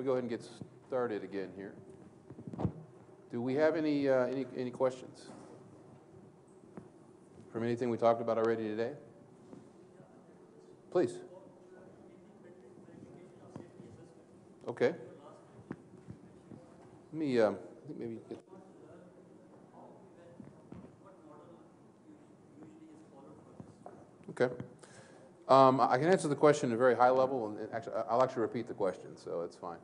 we go ahead and get started again here? Do we have any, uh, any, any questions? From anything we talked about already today? Please. Okay. Let me, um, I think maybe get. Okay. Um, I can answer the question at a very high level, and actually, I'll actually repeat the question, so it's fine.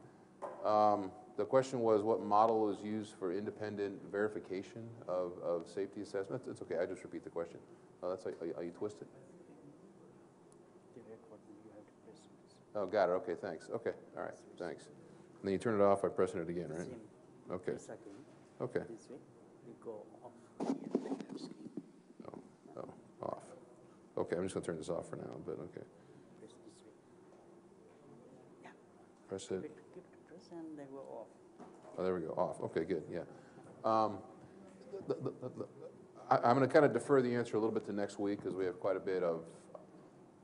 Um, the question was what model is used for independent verification of, of safety assessments? It's okay, I just repeat the question. Oh, that's, are, are you twisted? Oh, got it, okay, thanks, okay, all right, thanks. And then you turn it off by pressing it again, right? Okay, okay, oh, oh, off. Okay, I'm just gonna turn this off for now, but okay. Press it, it, keep it press and then go off. oh, there we go, off, okay, good, yeah. Um, the- the- the- the- I, I'm gonna kind of defer the answer a little bit to next week, because we have quite a bit of,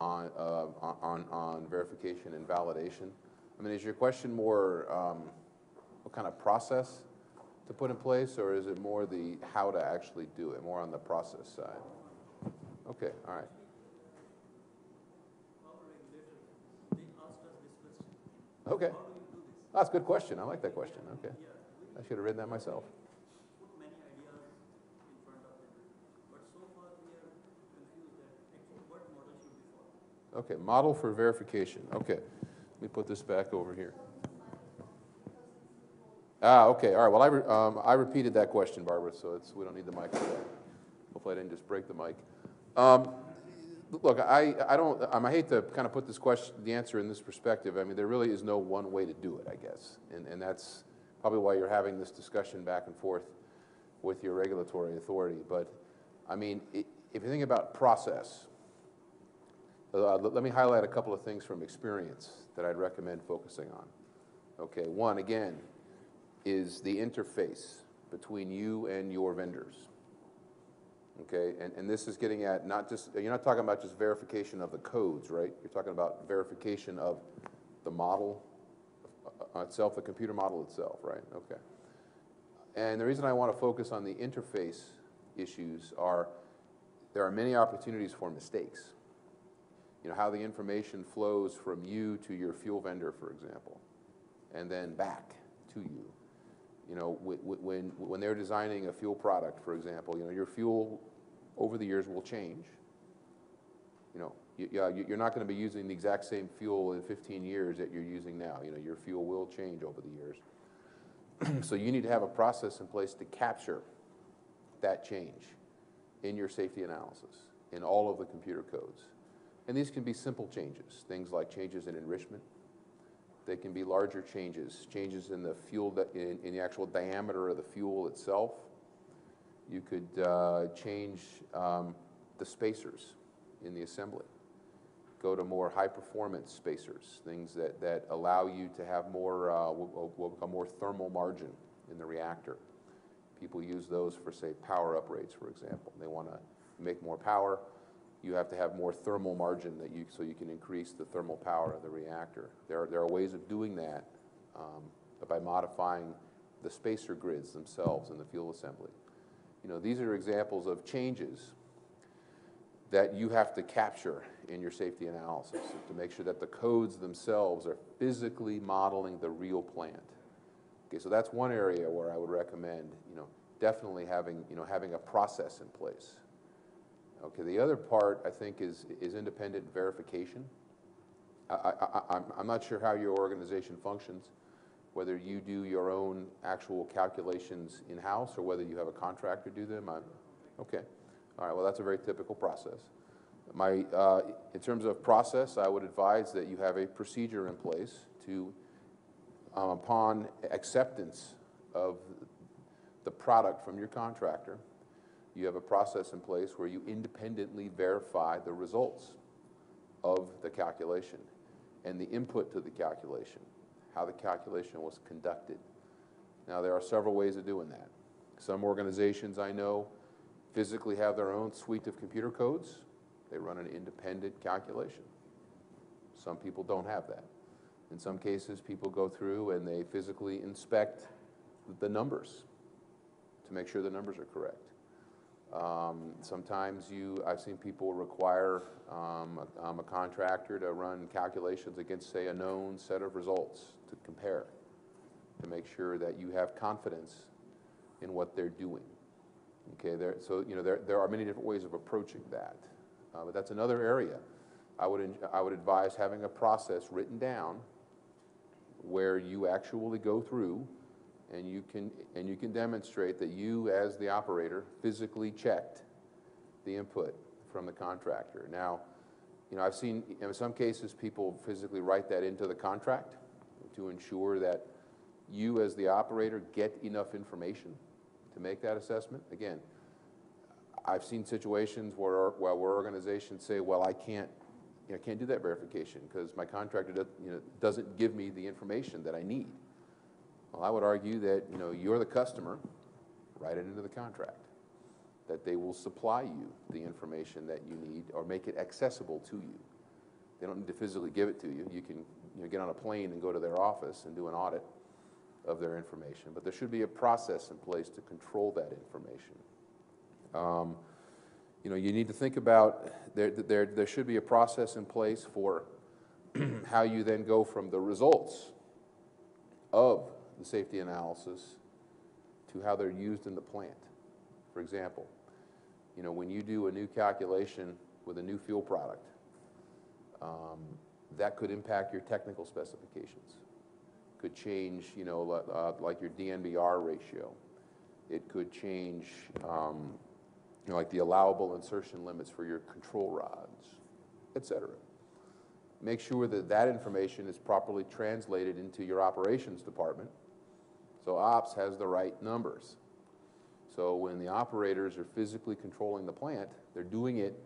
on, uh, on, on verification and validation. I mean, is your question more, um, what kind of process to put in place, or is it more the how to actually do it, more on the process side? Okay, all right. Okay. That's a good question. I like that question. Okay. I should have written that myself. Okay, model for verification. Okay. Let me put this back over here. Ah, okay, all right. Well, I, re- um, I repeated that question, Barbara, so it's, we don't need the mic for that. Hopefully I didn't just break the mic. Um, look, I, I don't, um, I hate to kind of put this question, the answer in this perspective. I mean, there really is no one way to do it, I guess. And, and that's probably why you're having this discussion back and forth with your regulatory authority. But, I mean, i- if you think about process, uh, let me highlight a couple of things from experience that I'd recommend focusing on. Okay, one, again, is the interface between you and your vendors. Okay, and, and this is getting at not just, you're not talking about just verification of the codes, right? You're talking about verification of the model uh, itself, the computer model itself, right? Okay. And the reason I want to focus on the interface issues are there are many opportunities for mistakes you know, how the information flows from you to your fuel vendor, for example, and then back to you. You know, wh- wh- when, when they're designing a fuel product, for example, you know, your fuel over the years will change. You know, you, you're not going to be using the exact same fuel in 15 years that you're using now. You know, your fuel will change over the years. so you need to have a process in place to capture that change in your safety analysis, in all of the computer codes. And these can be simple changes, things like changes in enrichment. They can be larger changes, changes in the fuel, in, in the actual diameter of the fuel itself. You could uh, change um, the spacers in the assembly. Go to more high-performance spacers, things that, that allow you to have more, uh, we call more thermal margin in the reactor. People use those for, say, power uprates, for example. They want to make more power, you have to have more thermal margin that you, so you can increase the thermal power of the reactor. There are, there are ways of doing that um, by modifying the spacer grids themselves in the fuel assembly. You know, these are examples of changes that you have to capture in your safety analysis to make sure that the codes themselves are physically modeling the real plant. Okay, so that's one area where I would recommend, you know, definitely having, you know, having a process in place. Okay, the other part, I think, is, is independent verification. I, I, I'm, I'm not sure how your organization functions, whether you do your own actual calculations in-house or whether you have a contractor do them. I'm, okay, all right, well, that's a very typical process. My, uh, in terms of process, I would advise that you have a procedure in place to, um, upon acceptance of the product from your contractor, you have a process in place where you independently verify the results of the calculation and the input to the calculation, how the calculation was conducted. Now, there are several ways of doing that. Some organizations I know physically have their own suite of computer codes. They run an independent calculation. Some people don't have that. In some cases, people go through and they physically inspect the numbers to make sure the numbers are correct. Um, Sometimes you, I've seen people require um, a um, a contractor to run calculations against, say, a known set of results to compare, to make sure that you have confidence in what they're doing. Okay, there, so, you know, there, there are many different ways of approaching that. Uh, But that's another area. I would, I would advise having a process written down where you actually go through and you can, and you can demonstrate that you, as the operator, physically checked the input from the contractor. Now, you know, I've seen, in some cases, people physically write that into the contract to ensure that you, as the operator, get enough information to make that assessment. Again, I've seen situations where, well, where organizations say, well, I can't, you know, can't do that verification because my contractor, does- you know, doesn't give me the information that I need. Well, I would argue that, you know, you're the customer, write it into the contract, that they will supply you the information that you need or make it accessible to you. They don't need to physically give it to you. You can, you know, get on a plane and go to their office and do an audit of their information. But there should be a process in place to control that information. Um, You know, you need to think about, there, there, there should be a process in place for how you then go from the results of the safety analysis to how they're used in the plant. For example, you know, when you do a new calculation with a new fuel product, um, that could impact your technical specifications. Could change, you know, uh, like your DNBR ratio. It could change, um, you know, like the allowable insertion limits for your control rods, et cetera. Make sure that that information is properly translated into your operations department, so ops has the right numbers. So when the operators are physically controlling the plant, they're doing it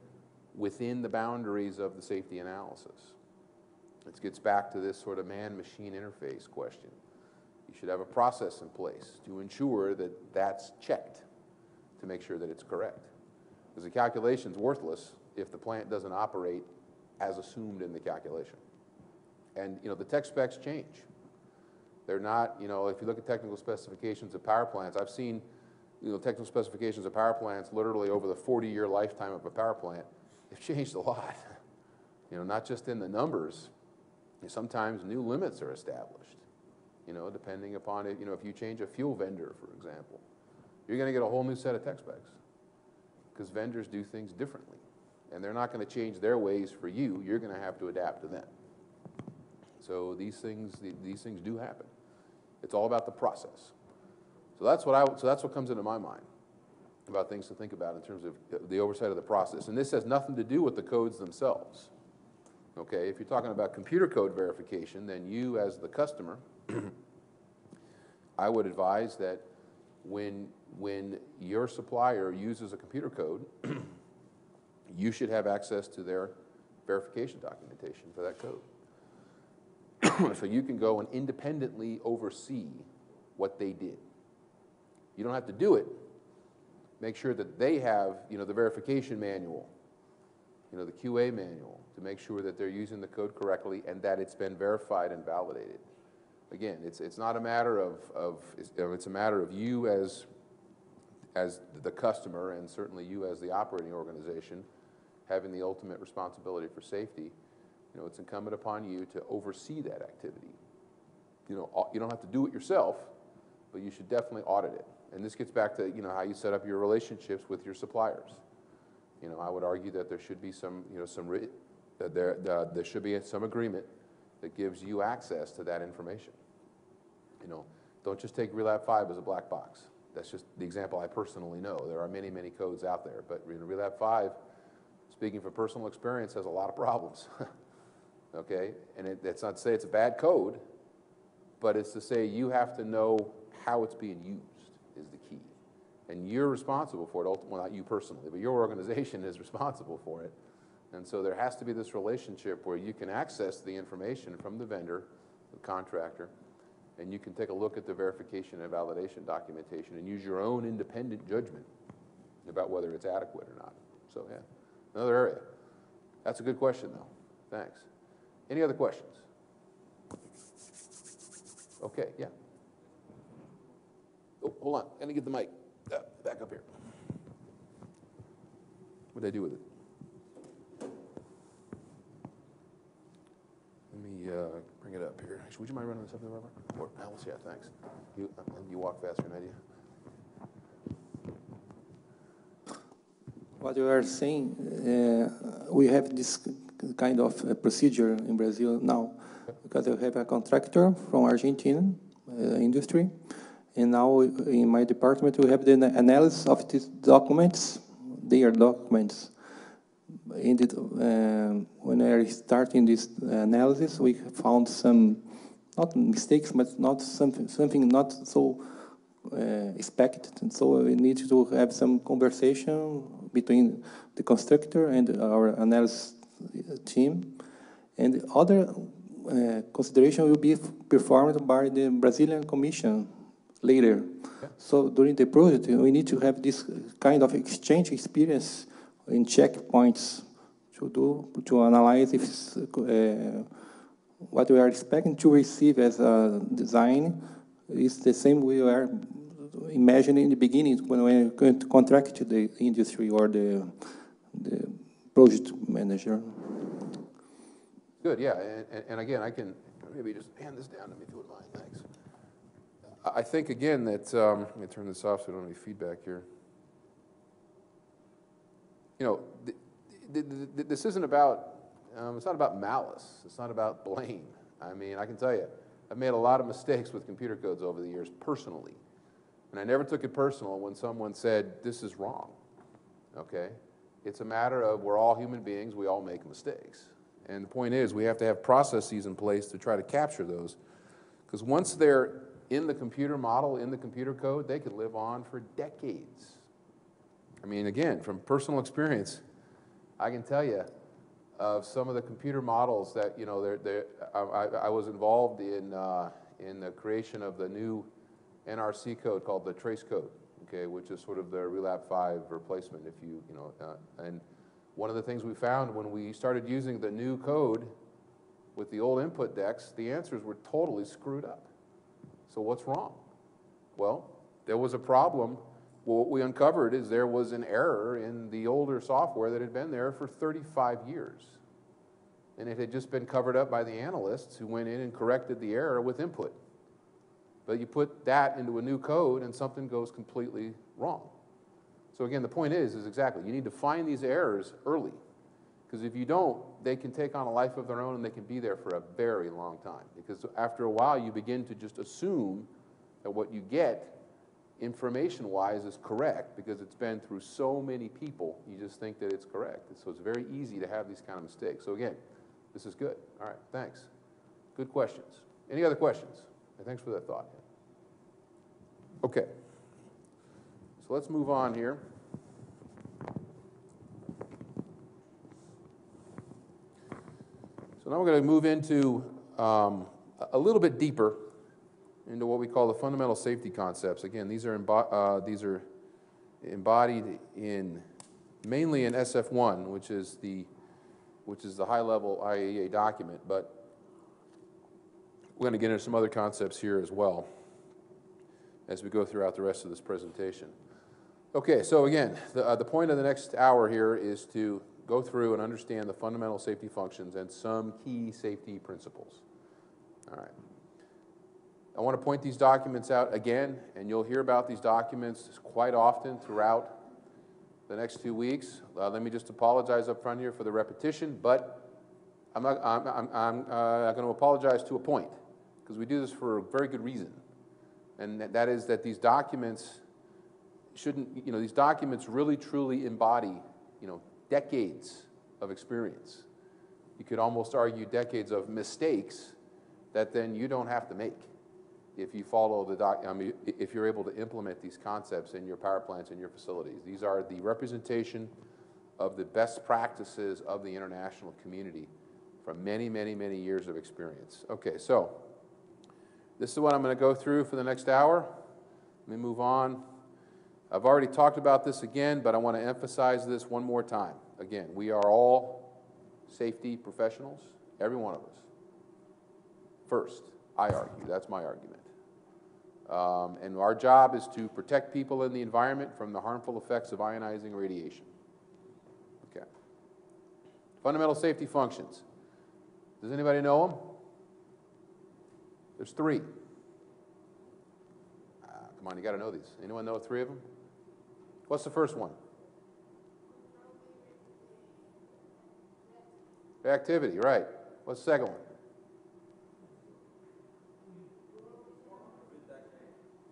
within the boundaries of the safety analysis. This gets back to this sort of man-machine interface question. You should have a process in place to ensure that that's checked to make sure that it's correct. Because the calculation's worthless if the plant doesn't operate as assumed in the calculation. And, you know, the tech specs change. They're not, you know, if you look at technical specifications of power plants, I've seen, you know, technical specifications of power plants literally over the 40-year lifetime of a power plant. They've changed a lot. You know, not just in the numbers, sometimes new limits are established, you know, depending upon it. You know, if you change a fuel vendor, for example, you're going to get a whole new set of tech specs because vendors do things differently. And they're not going to change their ways for you. You're going to have to adapt to them. So these things, these things do happen. It's all about the process. So that's what I, so that's what comes into my mind about things to think about in terms of the oversight of the process. And this has nothing to do with the codes themselves. Okay, if you're talking about computer code verification, then you as the customer, I would advise that when, when your supplier uses a computer code, you should have access to their verification documentation for that code. so you can go and independently oversee what they did. You don't have to do it. Make sure that they have, you know, the verification manual, you know, the QA manual to make sure that they're using the code correctly and that it's been verified and validated. Again, it's, it's not a matter of, of it's, it's a matter of you as, as the customer and certainly you as the operating organization having the ultimate responsibility for safety. You know, it's incumbent upon you to oversee that activity. You know, you don't have to do it yourself, but you should definitely audit it. And this gets back to, you know, how you set up your relationships with your suppliers. You know, I would argue that there should be some, you know, some, that there, that there should be some agreement that gives you access to that information. You know, don't just take RELAP 5 as a black box. That's just the example I personally know. There are many, many codes out there, but RELAP 5, speaking from personal experience, has a lot of problems. okay? And it, that's not to say it's a bad code, but it's to say you have to know how it's being used is the key. And you're responsible for it, well, not you personally, but your organization is responsible for it. And so there has to be this relationship where you can access the information from the vendor, the contractor, and you can take a look at the verification and validation documentation and use your own independent judgment about whether it's adequate or not. So, yeah, another area. That's a good question, though. Thanks. Any other questions? Okay, yeah. Oh, hold on, let me get the mic, Uh, back up here. What did I do with it? Let me uh, bring it up here. Actually, Would you mind running this up there, Robert? Or Alice, yeah, thanks. You, uh, you walk faster than I do. What you are saying, uh, we have this kind of uh, procedure in Brazil now because we have a contractor from Argentina uh, industry, and now in my department we have the analysis of these documents, their documents. In the, um when I are starting this analysis, we found some not mistakes, but not something something not so uh, expected, and so we need to have some conversation between the constructor and our analysis team. And the other uh, consideration will be performed by the Brazilian Commission later. So during the project, we need to have this kind of exchange experience in checkpoints to do to analyze if uh, what we are expecting to receive as a design is the same we are imagining in the beginning when we contract to the industry or the, the project manager. Good, yeah, and, and- and again, I can, maybe just hand this down to me if you wouldn't mind, thanks. I think, again, that, um, let me turn this off so I don't have any feedback here. You know, th- th- th- this isn't about, um, it's not about malice, it's not about blame. I mean, I can tell you, I've made a lot of mistakes with computer codes over the years personally. And I never took it personal when someone said, this is wrong, okay? It's a matter of we're all human beings, we all make mistakes. And the point is, we have to have processes in place to try to capture those. Because once they're in the computer model, in the computer code, they could live on for decades. I mean, again, from personal experience, I can tell you of some of the computer models that, you know, they're, they're, I, I, was involved in, uh, in the creation of the new NRC code called the trace code, okay, which is sort of the relap 5 replacement, if you, you know, uh, and one of the things we found when we started using the new code with the old input decks, the answers were totally screwed up. So what's wrong? Well, there was a problem. Well, what we uncovered is there was an error in the older software that had been there for 35 years. And it had just been covered up by the analysts who went in and corrected the error with input. But you put that into a new code and something goes completely wrong. So again, the point is, is exactly, you need to find these errors early. Because if you don't, they can take on a life of their own and they can be there for a very long time. Because after a while, you begin to just assume that what you get information-wise is correct because it's been through so many people, you just think that it's correct. So it's very easy to have these kind of mistakes. So again, this is good. All right, thanks. Good questions. Any other questions? Thanks for that thought. Okay. So let's move on here. So now we're going to move into um, a- little bit deeper into what we call the fundamental safety concepts. Again, these are, uh, these are embodied in, mainly in SF1, which is the, which is the high-level IAEA document, but we're going to get into some other concepts here as well as we go throughout the rest of this presentation. Okay, so again, the, uh, the point of the next hour here is to go through and understand the fundamental safety functions and some key safety principles. All right. I want to point these documents out again, and you'll hear about these documents quite often throughout the next two weeks. Uh, let me just apologize up front here for the repetition, but I'm not, I'm, I'm, I'm uh, going to apologize to a point, because we do this for a very good reason. And that- is that these documents shouldn't, you know, these documents really truly embody, you know, decades of experience. You could almost argue decades of mistakes that then you don't have to make if you follow the doc, I mean, if you're able to implement these concepts in your power plants and your facilities. These are the representation of the best practices of the international community from many, many, many years of experience. Okay, so this is what I'm going to go through for the next hour. Let me move on. I've already talked about this again, but I want to emphasize this one more time. Again, we are all safety professionals, every one of us. First, I argue, that's my argument. Um, and our job is to protect people in the environment from the harmful effects of ionizing radiation. Okay. Fundamental safety functions. Does anybody know them? There's three. Ah, come on, you got to know these. Anyone know three of them? What's the first one? Activity, right. What's the second one?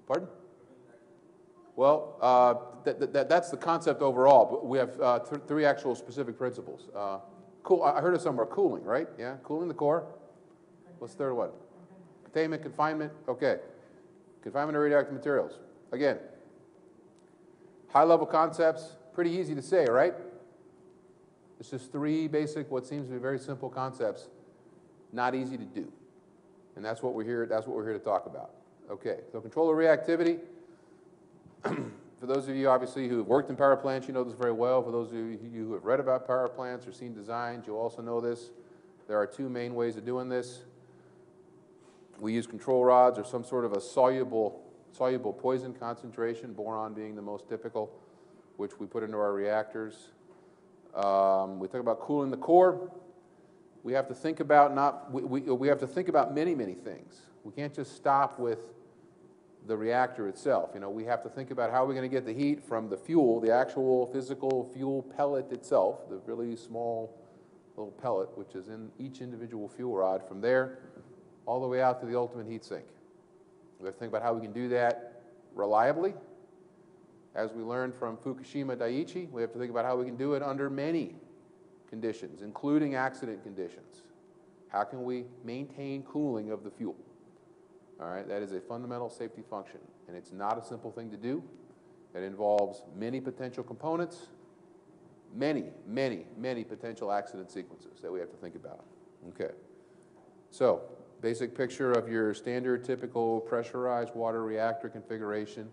Pardon? Well, uh, that, that, that's the concept overall, but we have uh, th- three actual specific principles. Uh, cool, I I heard of somewhere cooling, right? Yeah, cooling the core. What's the third one? Containment, confinement, okay. Confinement of radioactive materials. Again, high level concepts, pretty easy to say, right? It's just three basic, what seems to be very simple concepts, not easy to do. And that's what we're here, that's what we're here to talk about. Okay, so control of reactivity. For those of you, obviously, who have worked in power plants, you know this very well. For those of you who have read about power plants or seen designs, you also know this. There are two main ways of doing this. We use control rods or some sort of a soluble, soluble poison concentration, boron being the most typical, which we put into our reactors. Um, we talk about cooling the core. We have to think about not we, we, we have to think about many many things. We can't just stop with the reactor itself. You know, we have to think about how we're going to get the heat from the fuel, the actual physical fuel pellet itself, the really small little pellet, which is in each individual fuel rod, from there all the way out to the ultimate heat sink. We have to think about how we can do that reliably. As we learned from Fukushima Daiichi, we have to think about how we can do it under many conditions, including accident conditions. How can we maintain cooling of the fuel? All right, that is a fundamental safety function, and it's not a simple thing to do. It involves many potential components, many, many, many potential accident sequences that we have to think about. Okay. So, basic picture of your standard typical pressurized water reactor configuration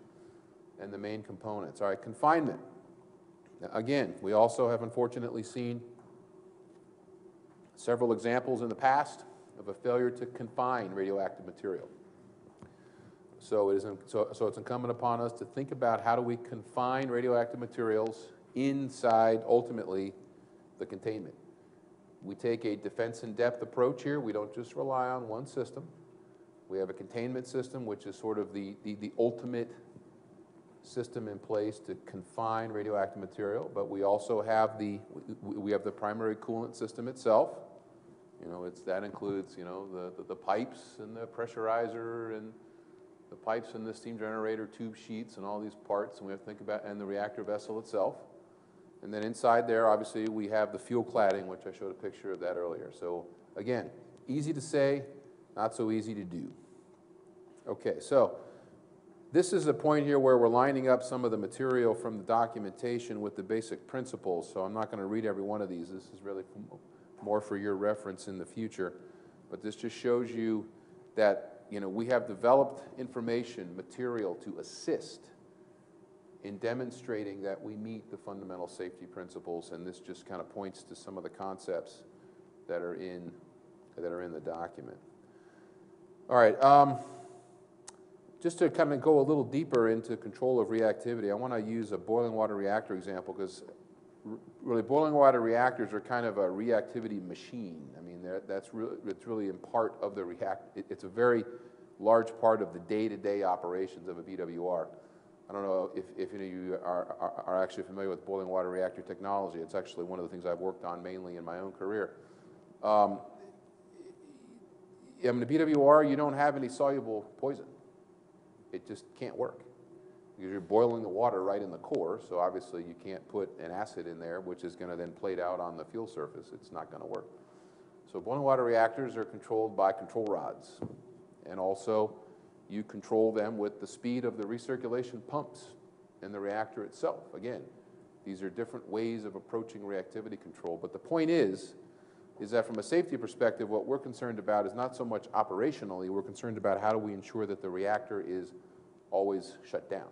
and the main components. All right, confinement. Again, we also have unfortunately seen several examples in the past of a failure to confine radioactive material. So, it is, so, so it's incumbent upon us to think about how do we confine radioactive materials inside, ultimately, the containment. We take a defense in depth approach here. We don't just rely on one system. We have a containment system, which is sort of the, the, the ultimate system in place to confine radioactive material, but we also have the, we- have the primary coolant system itself. You know, it's, that includes, you know, the, the- the pipes and the pressurizer and the pipes and the steam generator tube sheets and all these parts, and we have to think about, and the reactor vessel itself. And then inside there, obviously, we have the fuel cladding, which I showed a picture of that earlier. So again, easy to say, not so easy to do. Okay, so this is a point here where we're lining up some of the material from the documentation with the basic principles, so I'm not going to read every one of these. This is really more for your reference in the future. But this just shows you that, you know, we have developed information, material to assist in demonstrating that we meet the fundamental safety principles, and this just kind of points to some of the concepts that are in, that are in the document. All right, um, just to kind of go a little deeper into control of reactivity, I want to use a boiling water reactor example because really boiling water reactors are kind of a reactivity machine. I mean, that's really, it's really in part of the react, it- it's a very large part of the day-to-day operations of a BWR. I don't know if, if any of you are, are, are actually familiar with boiling water reactor technology. It's actually one of the things I've worked on mainly in my own career. Um, in the BWR, you don't have any soluble poison. It just can't work because you're boiling the water right in the core. So obviously, you can't put an acid in there, which is going to then plate out on the fuel surface. It's not going to work. So boiling water reactors are controlled by control rods, and also you control them with the speed of the recirculation pumps in the reactor itself. Again, these are different ways of approaching reactivity control. But the point is, is that from a safety perspective, what we're concerned about is not so much operationally, we're concerned about how do we ensure that the reactor is always shut down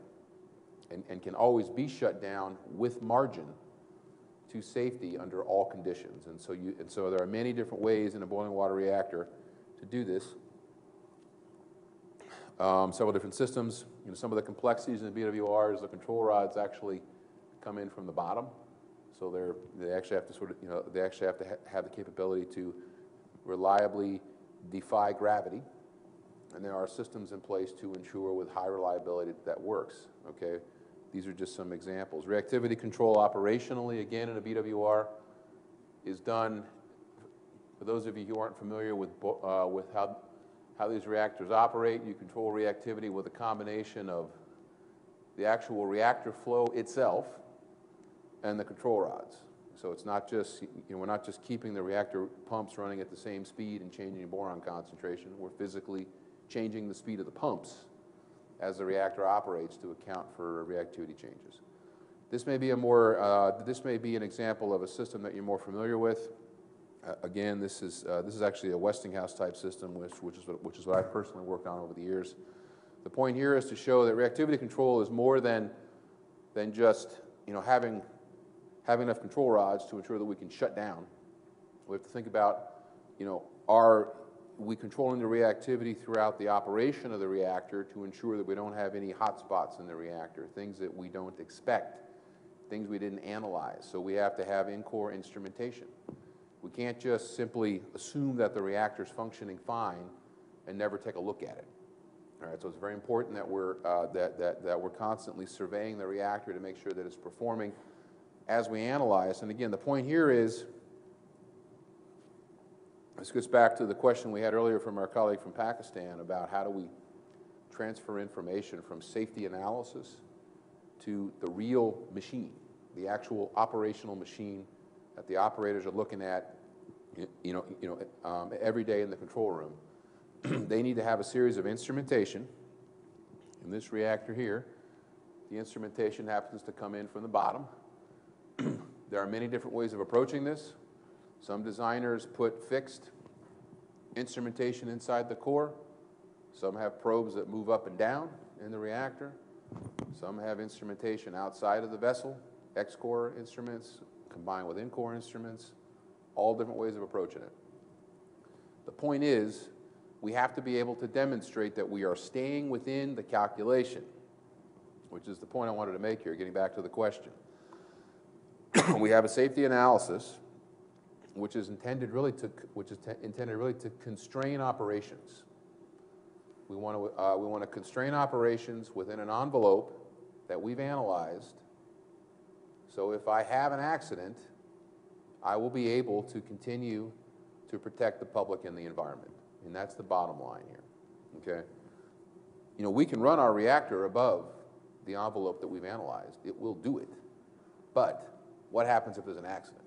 and, and can always be shut down with margin to safety under all conditions. And so, you, and so there are many different ways in a boiling water reactor to do this. Um, several different systems. You know, some of the complexities in the BWRs, the control rods actually come in from the bottom. So they're, they actually have to sort of, you know, they actually have to ha- have the capability to reliably defy gravity. And there are systems in place to ensure with high reliability that that works, okay? These are just some examples. Reactivity control operationally, again, in a BWR, is done, for those of you who aren't familiar with, uh, with how, how these reactors operate, you control reactivity with a combination of the actual reactor flow itself and the control rods. So it's not just, you know, we're not just keeping the reactor pumps running at the same speed and changing boron concentration. We're physically changing the speed of the pumps as the reactor operates to account for reactivity changes. This may be a more, uh, this may be an example of a system that you're more familiar with. Again, this is, uh, this is actually a Westinghouse type system, which, which, is what, which is what I've personally worked on over the years. The point here is to show that reactivity control is more than, than just you know, having, having enough control rods to ensure that we can shut down. We have to think about, you know, are we controlling the reactivity throughout the operation of the reactor to ensure that we don't have any hot spots in the reactor, things that we don't expect, things we didn't analyze. So we have to have in-core instrumentation. We can't just simply assume that the reactor's functioning fine and never take a look at it. All right, so it's very important that we're, uh, that, that, that we're constantly surveying the reactor to make sure that it's performing as we analyze. And again, the point here is, this goes back to the question we had earlier from our colleague from Pakistan about how do we transfer information from safety analysis to the real machine, the actual operational machine that the operators are looking at, you know, you know, um, every day in the control room. they need to have a series of instrumentation. In this reactor here, the instrumentation happens to come in from the bottom. there are many different ways of approaching this. Some designers put fixed instrumentation inside the core. Some have probes that move up and down in the reactor. Some have instrumentation outside of the vessel, ex-core instruments combined with in-core instruments, all different ways of approaching it. The point is, we have to be able to demonstrate that we are staying within the calculation, which is the point I wanted to make here, getting back to the question. we have a safety analysis which is intended really to, which is intended really to constrain operations. We want to, uh, we want to constrain operations within an envelope that we've analyzed. So if I have an accident, I will be able to continue to protect the public and the environment. And that's the bottom line here, okay? You know, we can run our reactor above the envelope that we've analyzed. It will do it. But what happens if there's an accident?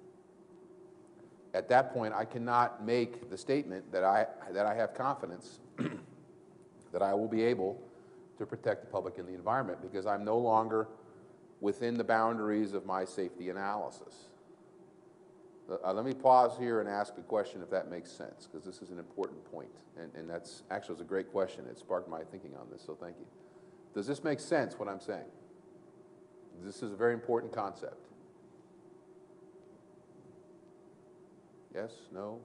At that point, I cannot make the statement that I, that I have confidence that I will be able to protect the public and the environment because I'm no longer within the boundaries of my safety analysis. Uh, let me pause here and ask a question if that makes sense, because this is an important point. And, and that's actually was a great question. It sparked my thinking on this, so thank you. Does this make sense, what I'm saying? This is a very important concept. Yes? No?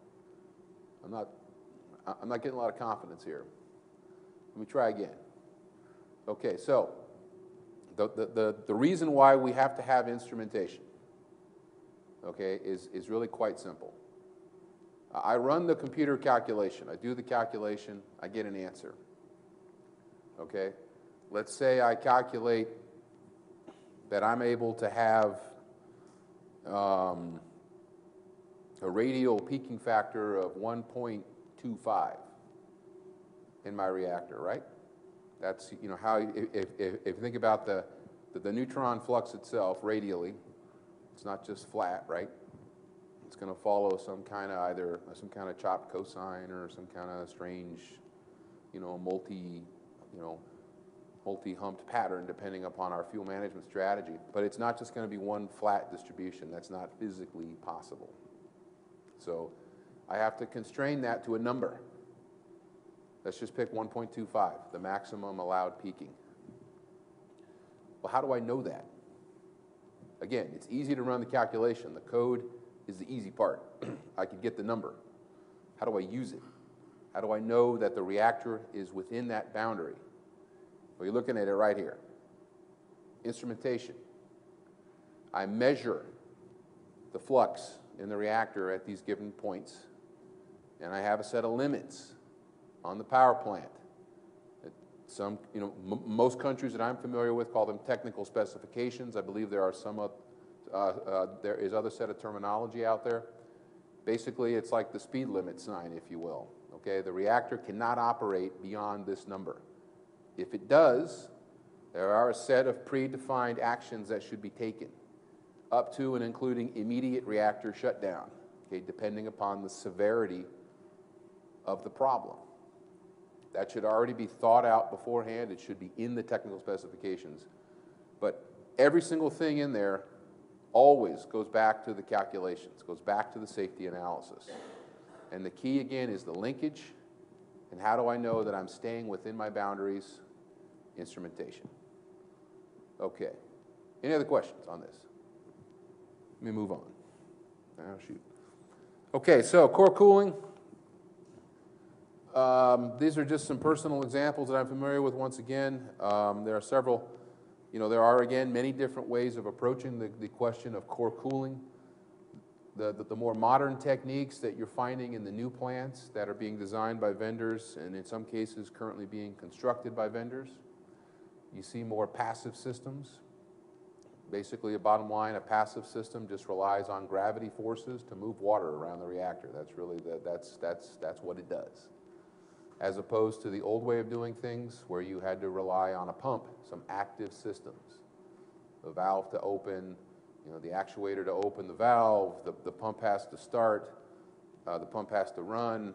I'm not, I'm not getting a lot of confidence here. Let me try again. Okay, so the, the, the, reason why we have to have instrumentation, okay, is, is really quite simple. I run the computer calculation. I do the calculation. I get an answer. Okay? Let's say I calculate that I'm able to have um, a radial peaking factor of 1.25 in my reactor, right? That's, you know, how, if, if, if you think about the, the, the neutron flux itself radially, it's not just flat, right? It's going to follow some kind of either some kind of chopped cosine or some kind of strange, you know, multi, you know, multi-humped pattern depending upon our fuel management strategy. But it's not just going to be one flat distribution. That's not physically possible. So I have to constrain that to a number. Let's just pick 1.25, the maximum allowed peaking. Well, how do I know that? Again, it's easy to run the calculation. The code is the easy part. I can get the number. How do I use it? How do I know that the reactor is within that boundary? Well, you're looking at it right here. Instrumentation. I measure the flux in the reactor at these given points, and I have a set of limits on the power plant. Some, you know, most countries that I'm familiar with call them technical specifications. I believe there are some, uh, uh, there is other set of terminology out there. Basically, it's like the speed limit sign, if you will. Okay, the reactor cannot operate beyond this number. If it does, there are a set of predefined actions that should be taken, up to and including immediate reactor shutdown, okay, depending upon the severity of the problem. That should already be thought out beforehand. It should be in the technical specifications. But every single thing in there always goes back to the calculations, goes back to the safety analysis. And the key again is the linkage. And how do I know that I'm staying within my boundaries? Instrumentation. Okay. Any other questions on this? Let me move on. Oh, shoot. Okay, so core cooling. Um, these are just some personal examples that I'm familiar with once again. Um, there are several, you know, there are again many different ways of approaching the, the question of core cooling. The, the, the more modern techniques that you're finding in the new plants that are being designed by vendors and in some cases currently being constructed by vendors. You see more passive systems. Basically, a bottom line, a passive system just relies on gravity forces to move water around the reactor. That's really the, that's, that's, that's what it does. As opposed to the old way of doing things where you had to rely on a pump, some active systems. The valve to open, you know, the actuator to open the valve, the, the pump has to start, uh, the pump has to run,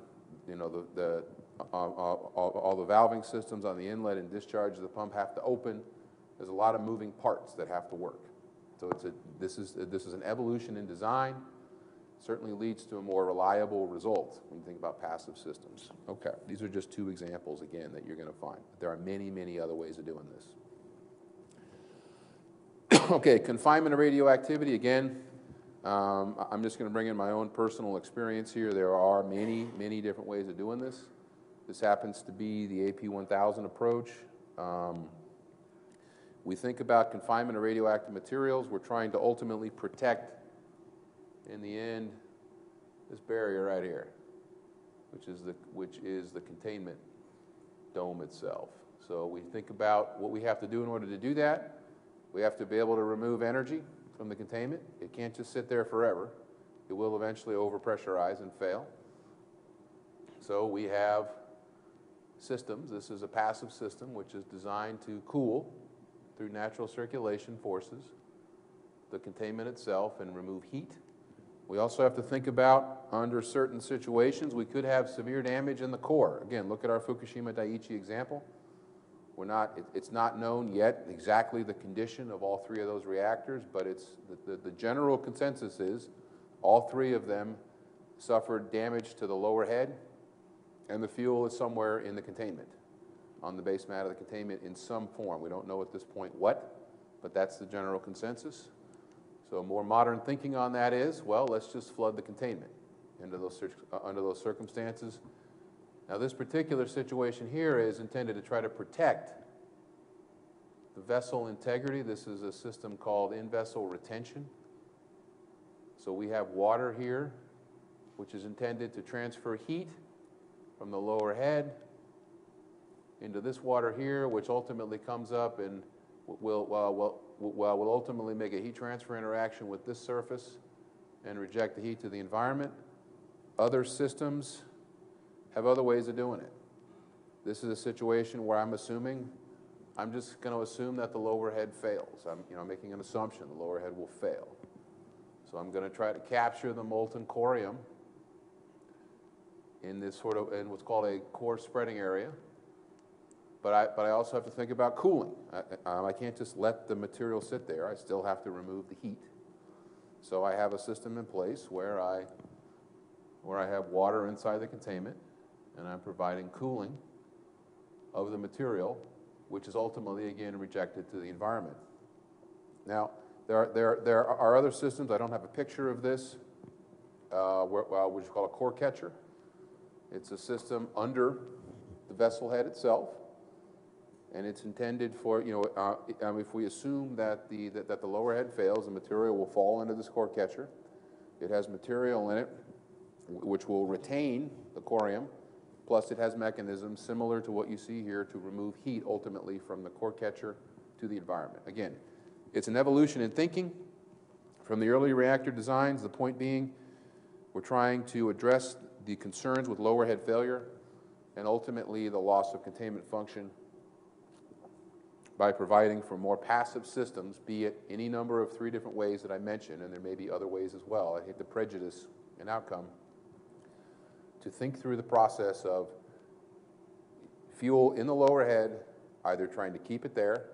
you know, the, the, uh, uh, all, all the valving systems on the inlet and discharge of the pump have to open. There's a lot of moving parts that have to work. So it's a, this, is, this is an evolution in design. Certainly leads to a more reliable result when you think about passive systems. Okay, these are just two examples, again, that you're going to find. There are many, many other ways of doing this. okay, confinement of radioactivity, again, um, I'm just going to bring in my own personal experience here. There are many, many different ways of doing this. This happens to be the AP 1000 approach. Um, we think about confinement of radioactive materials. We're trying to ultimately protect, in the end, this barrier right here, which is the, which is the containment dome itself. So we think about what we have to do in order to do that. We have to be able to remove energy from the containment. It can't just sit there forever. It will eventually overpressurize and fail. So we have systems. This is a passive system which is designed to cool through natural circulation forces the containment itself and remove heat. We also have to think about, under certain situations, we could have severe damage in the core. Again, look at our Fukushima Daiichi example. We're not, it, it's not known yet exactly the condition of all three of those reactors, but it's, the, the, the general consensus is all three of them suffered damage to the lower head, and the fuel is somewhere in the containment, on the base mat of the containment in some form. We don't know at this point what, but that's the general consensus. So more modern thinking on that is, well, let's just flood the containment under those, uh, under those circumstances. Now, this particular situation here is intended to try to protect the vessel integrity. This is a system called in-vessel retention. So we have water here, which is intended to transfer heat from the lower head into this water here, which ultimately comes up and will, uh, will, will, will ultimately make a heat transfer interaction with this surface and reject the heat to the environment. Other systems have other ways of doing it. This is a situation where I'm assuming, I'm just going to assume that the lower head fails. I'm, you know, making an assumption the lower head will fail. So I'm going to try to capture the molten corium in this sort of, in what's called a core spreading area. But I, but I also have to think about cooling. I, um, I can't just let the material sit there. I still have to remove the heat. So I have a system in place where I, where I have water inside the containment, and I'm providing cooling of the material, which is ultimately, again, rejected to the environment. Now, there are, there, there are other systems, I don't have a picture of this, uh, where, well, which is called a core catcher. It's a system under the vessel head itself. And it's intended for, you know, uh, um, if we assume that the, that, that the lower head fails, the material will fall into this core catcher. It has material in it which will retain the corium, plus it has mechanisms similar to what you see here to remove heat ultimately from the core catcher to the environment. Again, it's an evolution in thinking from the early reactor designs, the point being, we're trying to address the concerns with lower head failure and ultimately the loss of containment function by providing for more passive systems, be it any number of three different ways that I mentioned, and there may be other ways as well. I hate the prejudice and outcome. To think through the process of fuel in the lower head, either trying to keep it there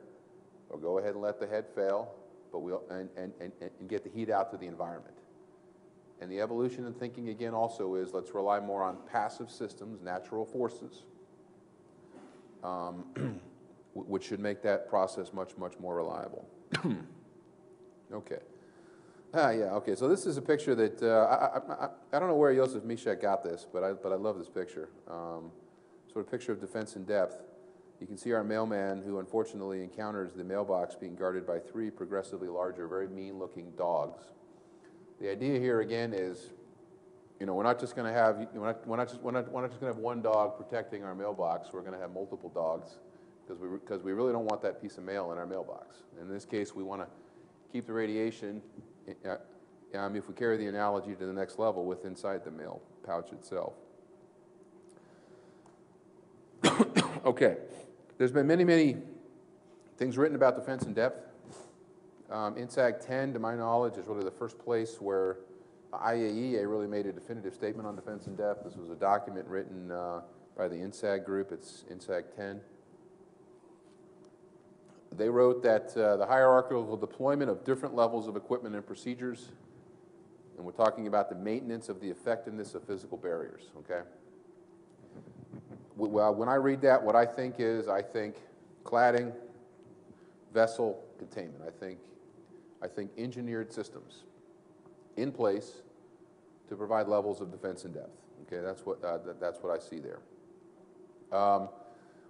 or go ahead and let the head fail, but we'll, and, and, and, and get the heat out to the environment. And the evolution in thinking again also is let's rely more on passive systems, natural forces, um, which should make that process much, much more reliable. okay. Ah, yeah, okay. So this is a picture that, uh, I, I, I, don't know where Josef Mishak got this, but I, but I love this picture. Um, sort of picture of defense in depth. You can see our mailman who unfortunately encounters the mailbox being guarded by three progressively larger, very mean-looking dogs. The idea here again is, you know, we're not just going to have, we're not, we're not just, we're not, we're not just going to have one dog protecting our mailbox. We're going to have multiple dogs because we, we really don't want that piece of mail in our mailbox. In this case, we want to keep the radiation, uh, um, if we carry the analogy to the next level, with inside the mail pouch itself. okay, there's been many, many things written about defense in depth. Um, INSAG 10, to my knowledge, is really the first place where IAEA really made a definitive statement on defense in depth. This was a document written uh, by the INSAG group. It's INSAG 10. They wrote that uh, the hierarchical deployment of different levels of equipment and procedures, and we're talking about the maintenance of the effectiveness of physical barriers, okay? Well, when I read that, what I think is, I think cladding, vessel containment. I think, I think engineered systems in place to provide levels of defense in depth. Okay, that's what, uh, that, that's what I see there. Um,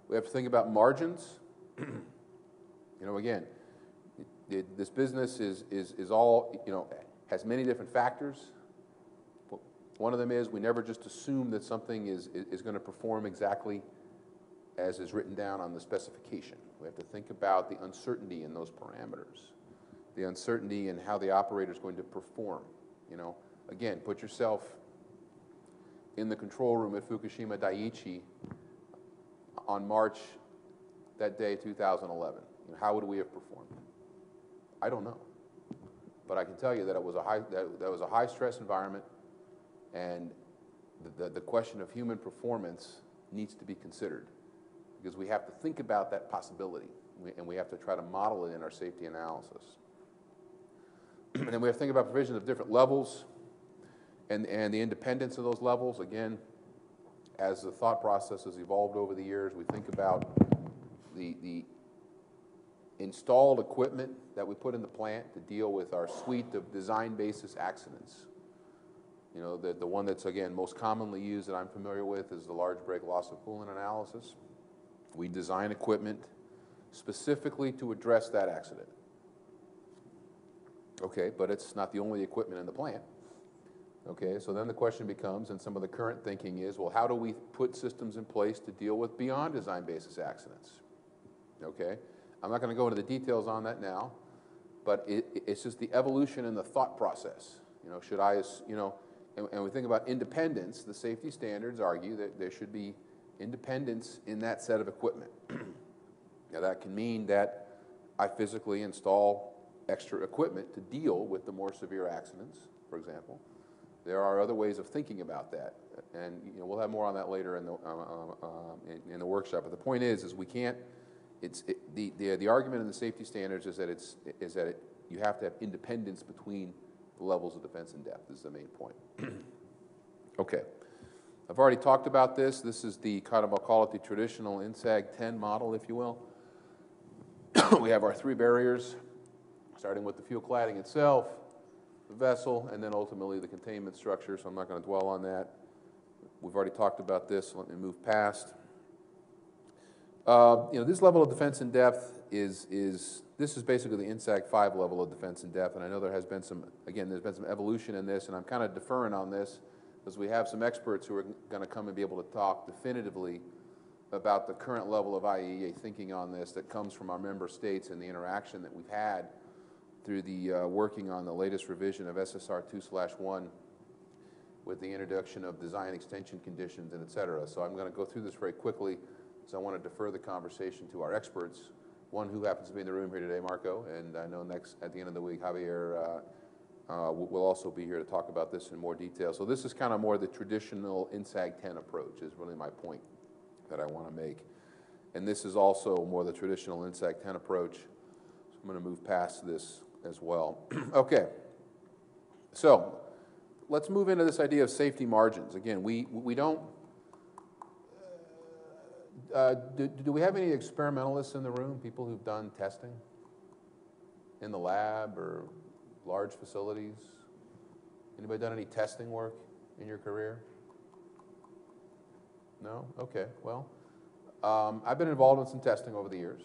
we have to think about margins. you know, again, it, this business is, is, is all, you know, has many different factors. One of them is we never just assume that something is, is going to perform exactly as is written down on the specification. We have to think about the uncertainty in those parameters, the uncertainty in how the operator is going to perform. You know, again, put yourself in the control room at Fukushima Daiichi on March that day, 2011. Know, how would we have performed? I don't know, but I can tell you that it was a high that, that was a high stress environment, and the, the, the question of human performance needs to be considered because we have to think about that possibility and we have to try to model it in our safety analysis. and then we have to think about provision of different levels and, and the independence of those levels. Again, as the thought process has evolved over the years, we think about the, the installed equipment that we put in the plant to deal with our suite of design basis accidents. You know, the, the one that's, again, most commonly used that I'm familiar with is the large break loss of coolant analysis. We design equipment specifically to address that accident. Okay, but it's not the only equipment in the plant. Okay, so then the question becomes, and some of the current thinking is, well, how do we put systems in place to deal with beyond design basis accidents? Okay, I'm not going to go into the details on that now, but it, it's just the evolution in the thought process. You know, should I, you know, and, and we think about independence, the safety standards argue that there should be independence in that set of equipment. now, that can mean that I physically install extra equipment to deal with the more severe accidents, for example. There are other ways of thinking about that, and you know, we'll have more on that later in the, uh, uh, in, in the workshop. But the point is, is we can't. It's it, the, the the argument in the safety standards is that it's is that it, you have to have independence between the levels of defense in depth. Is the main point. okay, I've already talked about this. This is the kind of I'll call it the traditional INSAG 10 model, if you will. we have our three barriers, starting with the fuel cladding itself, the vessel, and then ultimately the containment structure, so I'm not going to dwell on that. We've already talked about this, let me move past. Uh, You know, this level of defense in depth is, is, this is basically the INSAG 5 level of defense in depth, and I know there has been some, again, there's been some evolution in this, and I'm kind of deferring on this, because we have some experts who are going to come and be able to talk definitively about the current level of IAEA thinking on this that comes from our member states and the interaction that we've had through the, uh, working on the latest revision of SSR 2/1 with the introduction of design extension conditions and et cetera. So I'm going to go through this very quickly, so I want to defer the conversation to our experts, one who happens to be in the room here today, Marco, and I know next, at the end of the week, Javier uh, uh, will also be here to talk about this in more detail. So this is kind of more the traditional INSAG 10 approach is really my point that I want to make. And this is also more the traditional INSAG 10 approach. So I'm going to move past this as well. okay. So let's move into this idea of safety margins. Again, we, we don't. Uh, do, do we have any experimentalists in the room, people who've done testing in the lab or large facilities? Anybody done any testing work in your career? No? Okay, well, um, I've been involved in some testing over the years.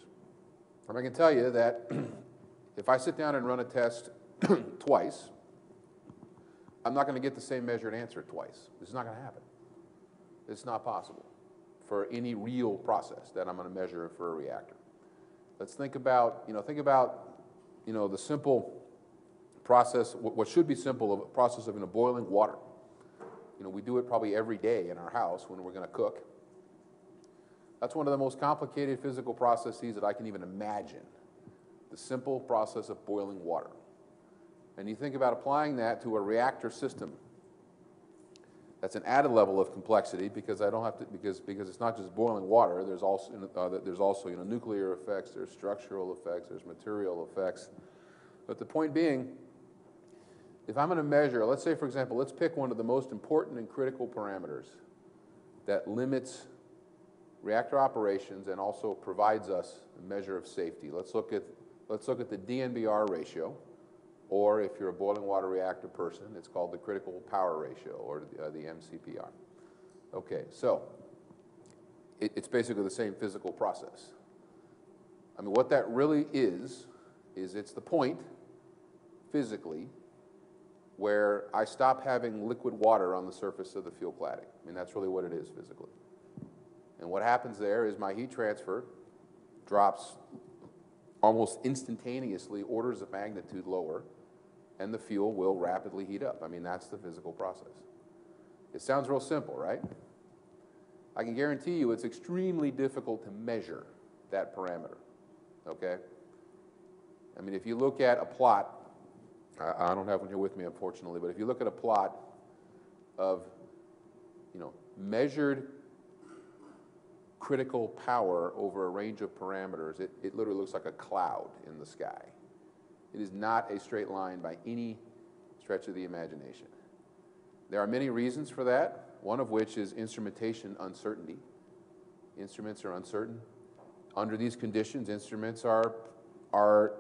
And I can tell you that if I sit down and run a test twice, I'm not going to get the same measured answer twice. It's not going to happen. It's not possible for any real process that I'm going to measure for a reactor. Let's think about, you know, think about, you know, the simple process, what should be simple, of a process of you know, boiling water. You know, we do it probably every day in our house when we're going to cook. That's one of the most complicated physical processes that I can even imagine. The simple process of boiling water. And you think about applying that to a reactor system. That's an added level of complexity because I don't have to because because it's not just boiling water. There's also uh, there's also you know nuclear effects. There's structural effects. There's material effects. But the point being, if I'm going to measure, let's say for example, let's pick one of the most important and critical parameters that limits reactor operations and also provides us a measure of safety. Let's look at let's look at the DNBR ratio or if you're a boiling water reactor person, it's called the critical power ratio, or the, uh, the MCPR. Okay, so it, it's basically the same physical process. I mean, what that really is, is it's the point physically where I stop having liquid water on the surface of the fuel cladding. I mean, that's really what it is physically. And what happens there is my heat transfer drops almost instantaneously, orders of magnitude lower, and the fuel will rapidly heat up. I mean, that's the physical process. It sounds real simple, right? I can guarantee you it's extremely difficult to measure that parameter, okay? I mean, if you look at a plot, I, I don't have one here with me, unfortunately, but if you look at a plot of, you know, measured critical power over a range of parameters, it, it literally looks like a cloud in the sky. It is not a straight line by any stretch of the imagination. There are many reasons for that, one of which is instrumentation uncertainty. Instruments are uncertain. Under these conditions, instruments are, are,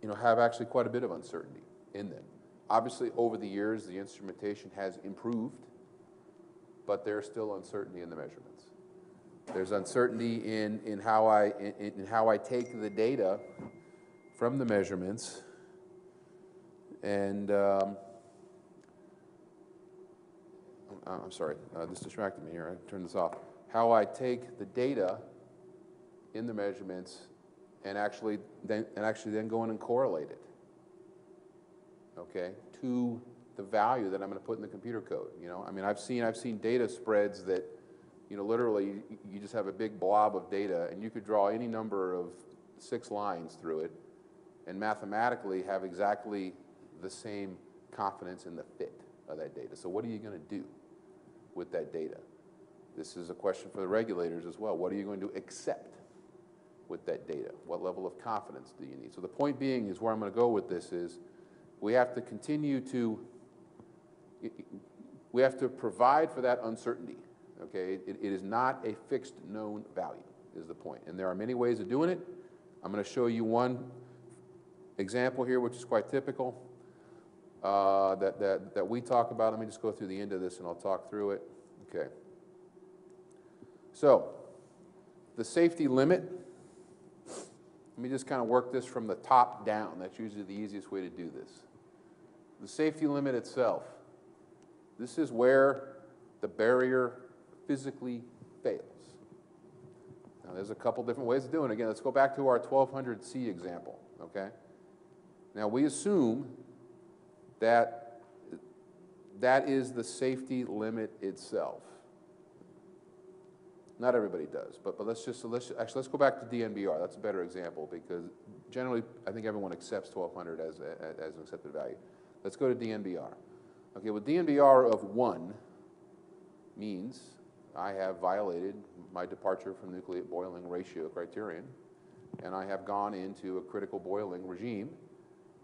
you know, have actually quite a bit of uncertainty in them. Obviously, over the years, the instrumentation has improved, but there's still uncertainty in the measurements. There's uncertainty in, in, how I, in, in how I take the data from the measurements. And um, I'm sorry, uh, this distracted me here. I turned this off. How I take the data in the measurements and actually then, and actually then go in and correlate it, okay, to the value that I'm going to put in the computer code. You know, I mean, I've seen I've seen data spreads that, you know, literally you just have a big blob of data, and you could draw any number of six lines through it, and mathematically have exactly the same confidence in the fit of that data. So what are you going to do with that data? This is a question for the regulators as well. What are you going to accept with that data? What level of confidence do you need? So the point being is where I'm going to go with this is we have to continue to we have to provide for that uncertainty. Okay, it, it is not a fixed known value is the point. point, and there are many ways of doing it. I'm going to show you one example here, which is quite typical, uh, that, that, that we talk about. Let me just go through the end of this and I'll talk through it. Okay. So, the safety limit, let me just kind of work this from the top down. That's usually the easiest way to do this. The safety limit itself, this is where the barrier physically fails. Now, there's a couple different ways of doing it. Again, let's go back to our 1200C example, okay? Now, we assume that that is the safety limit itself. Not everybody does, but, but let's just, let's, actually, let's go back to DNBR. That's a better example because generally, I think everyone accepts 1200 as, a- as an accepted value. Let's go to DNBR. Okay, well, DNBR of one means I have violated my departure from nucleate boiling ratio criterion, and I have gone into a critical boiling regime,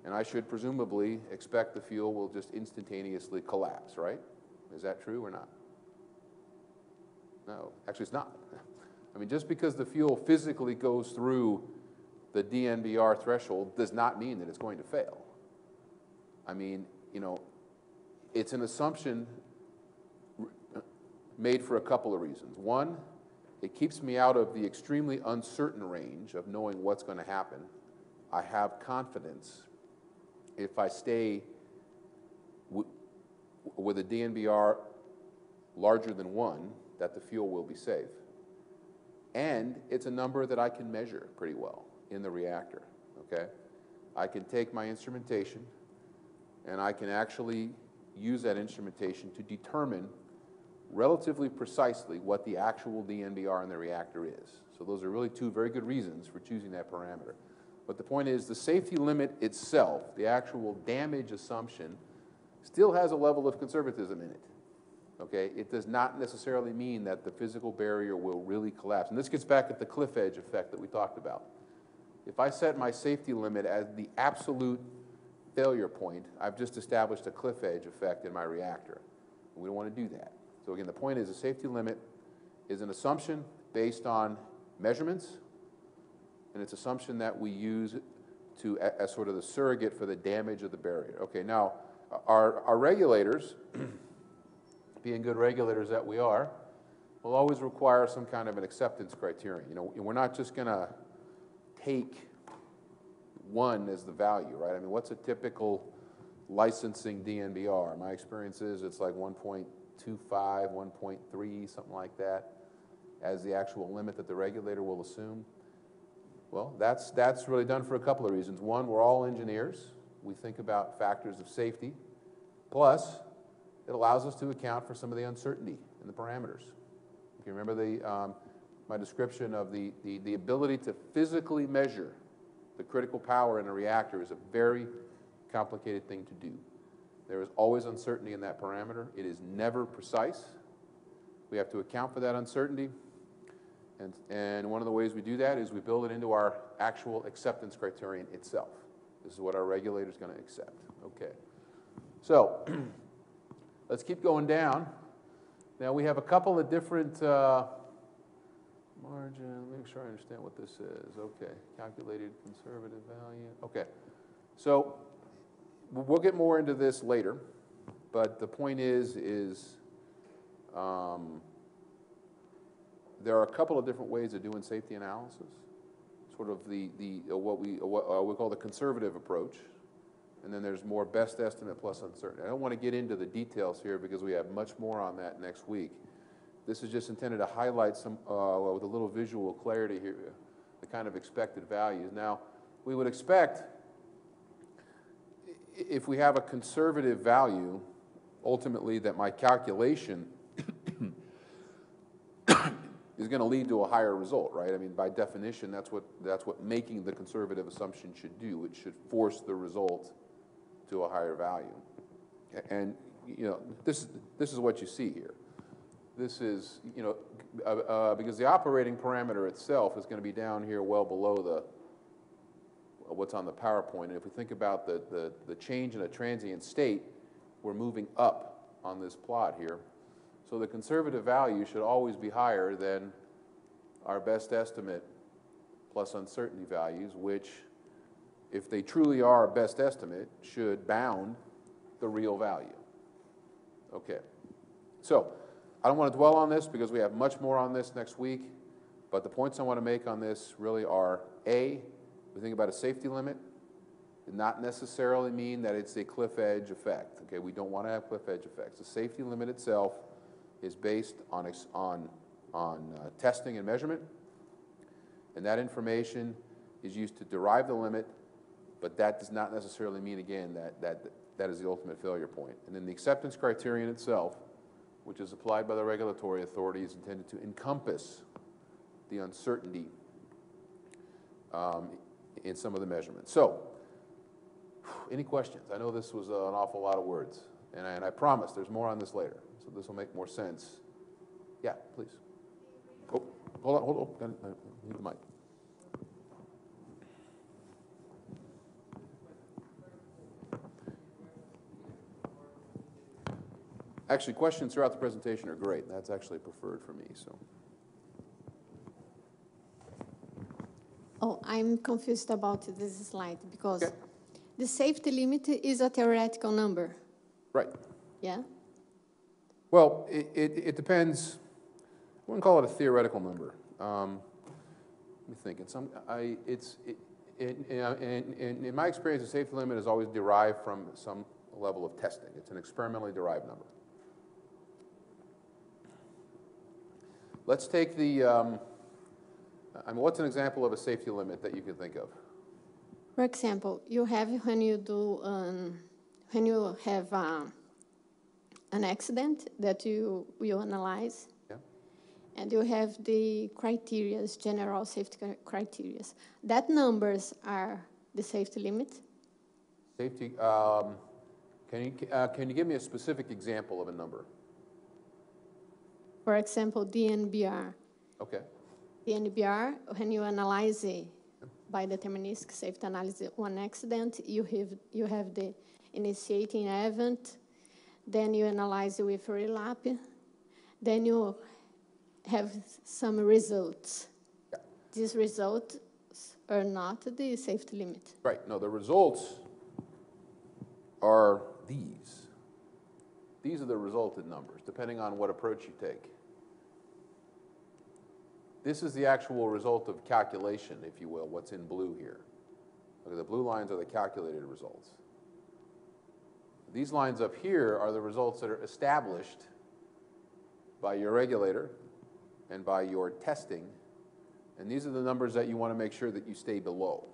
and I should presumably expect the fuel will just instantaneously collapse, right? Is that true or not? No, actually, it's not. I mean, just because the fuel physically goes through the DNBR threshold does not mean that it's going to fail. I mean, you know, it's an assumption made for a couple of reasons. One, it keeps me out of the extremely uncertain range of knowing what's going to happen. I have confidence if I stay with a DNBR larger than one, that the fuel will be safe. And it's a number that I can measure pretty well in the reactor, okay? I can take my instrumentation and I can actually use that instrumentation to determine relatively precisely what the actual DNBR in the reactor is. So those are really two very good reasons for choosing that parameter. But the point is, the safety limit itself, the actual damage assumption, still has a level of conservatism in it. Okay, it does not necessarily mean that the physical barrier will really collapse. And this gets back at the cliff edge effect that we talked about. If I set my safety limit as the absolute failure point, I've just established a cliff edge effect in my reactor. We don't want to do that. So again, the point is the safety limit is an assumption based on measurements, and it's assumption that we use to, as sort of the surrogate for the damage of the barrier. Okay, now, our, our regulators, being good regulators that we are, will always require some kind of an acceptance criterion. You know, we're not just gonna take one as the value, right? I mean, what's a typical licensing DNBR? My experience is it's like 1.25, 1.3, something like that, as the actual limit that the regulator will assume. Well, that's, that's really done for a couple of reasons. One, we're all engineers. We think about factors of safety. Plus, it allows us to account for some of the uncertainty in the parameters. If you remember the, um, my description of the, the, the ability to physically measure the critical power in a reactor is a very complicated thing to do. There is always uncertainty in that parameter. It is never precise. We have to account for that uncertainty. And, and one of the ways we do that is we build it into our actual acceptance criterion itself. This is what our regulator is going to accept. Okay. So, let's keep going down. Now, we have a couple of different uh, margin. Make sure I understand what this is. Okay. Calculated conservative value. Okay. So, we'll get more into this later, but the point is, is um, there are a couple of different ways of doing safety analysis. Sort of the, the uh, what we uh, what uh, we call the conservative approach, and then there's more best estimate plus uncertainty. I don't want to get into the details here because we have much more on that next week. This is just intended to highlight some uh, with a little visual clarity here, the kind of expected values. Now, we would expect if we have a conservative value, ultimately that my calculation is going to lead to a higher result, right? I mean, by definition, that's what, that's what making the conservative assumption should do. It should force the result to a higher value. And, you know, this, is this is what you see here. This is, you know, uh, uh, because the operating parameter itself is going to be down here well below the, what's on the PowerPoint. And if we think about the, the, the change in a transient state, we're moving up on this plot here. So the conservative value should always be higher than our best estimate plus uncertainty values, which, if they truly are our best estimate, should bound the real value. Okay. So, I don't want to dwell on this because we have much more on this next week. But the points I want to make on this really are, A, we think about a safety limit, not necessarily mean that it's a cliff edge effect, okay? We don't want to have cliff edge effects. The safety limit itself is based on, on, on uh, testing and measurement, and that information is used to derive the limit, but that does not necessarily mean, again, that, that, that is the ultimate failure point. And then the acceptance criterion itself, which is applied by the regulatory authority, is intended to encompass the uncertainty um, in some of the measurements. So, any questions? I know this was an awful lot of words, and I, and I promise there's more on this later, so this will make more sense. Yeah, please. Oh, hold on, hold on, I need the mic. Actually, questions throughout the presentation are great. That's actually preferred for me, so. Oh, I'm confused about this slide because Okay. the safety limit is a theoretical number, Right. yeah? Well, it, it, it depends, I wouldn't call it a theoretical number. Um, let me think, in some, I, it's, it, in, in, in, in my experience, the safety limit is always derived from some level of testing. It's an experimentally derived number. Let's take the, um, I mean, what's an example of a safety limit that you can think of? For example, you have when you do um, when you have um, an accident that you will analyze, Yeah? and you have the criterias, general safety criteria. That numbers are the safety limit. Safety, um, can you, uh, can you give me a specific example of a number? For example, DNBR. Okay. DNBR, when you analyze it by deterministic safety analysis one accident, you have, you have the initiating event, then you analyze it with RELAP, then you have some results. Yeah. These results are not the safety limit. Right, no, the results are these. These are the resulted numbers, depending on what approach you take. This is the actual result of calculation, if you will, what's in blue here. Okay, the blue lines are the calculated results. These lines up here are the results that are established by your regulator and by your testing, and these are the numbers that you want to make sure that you stay below.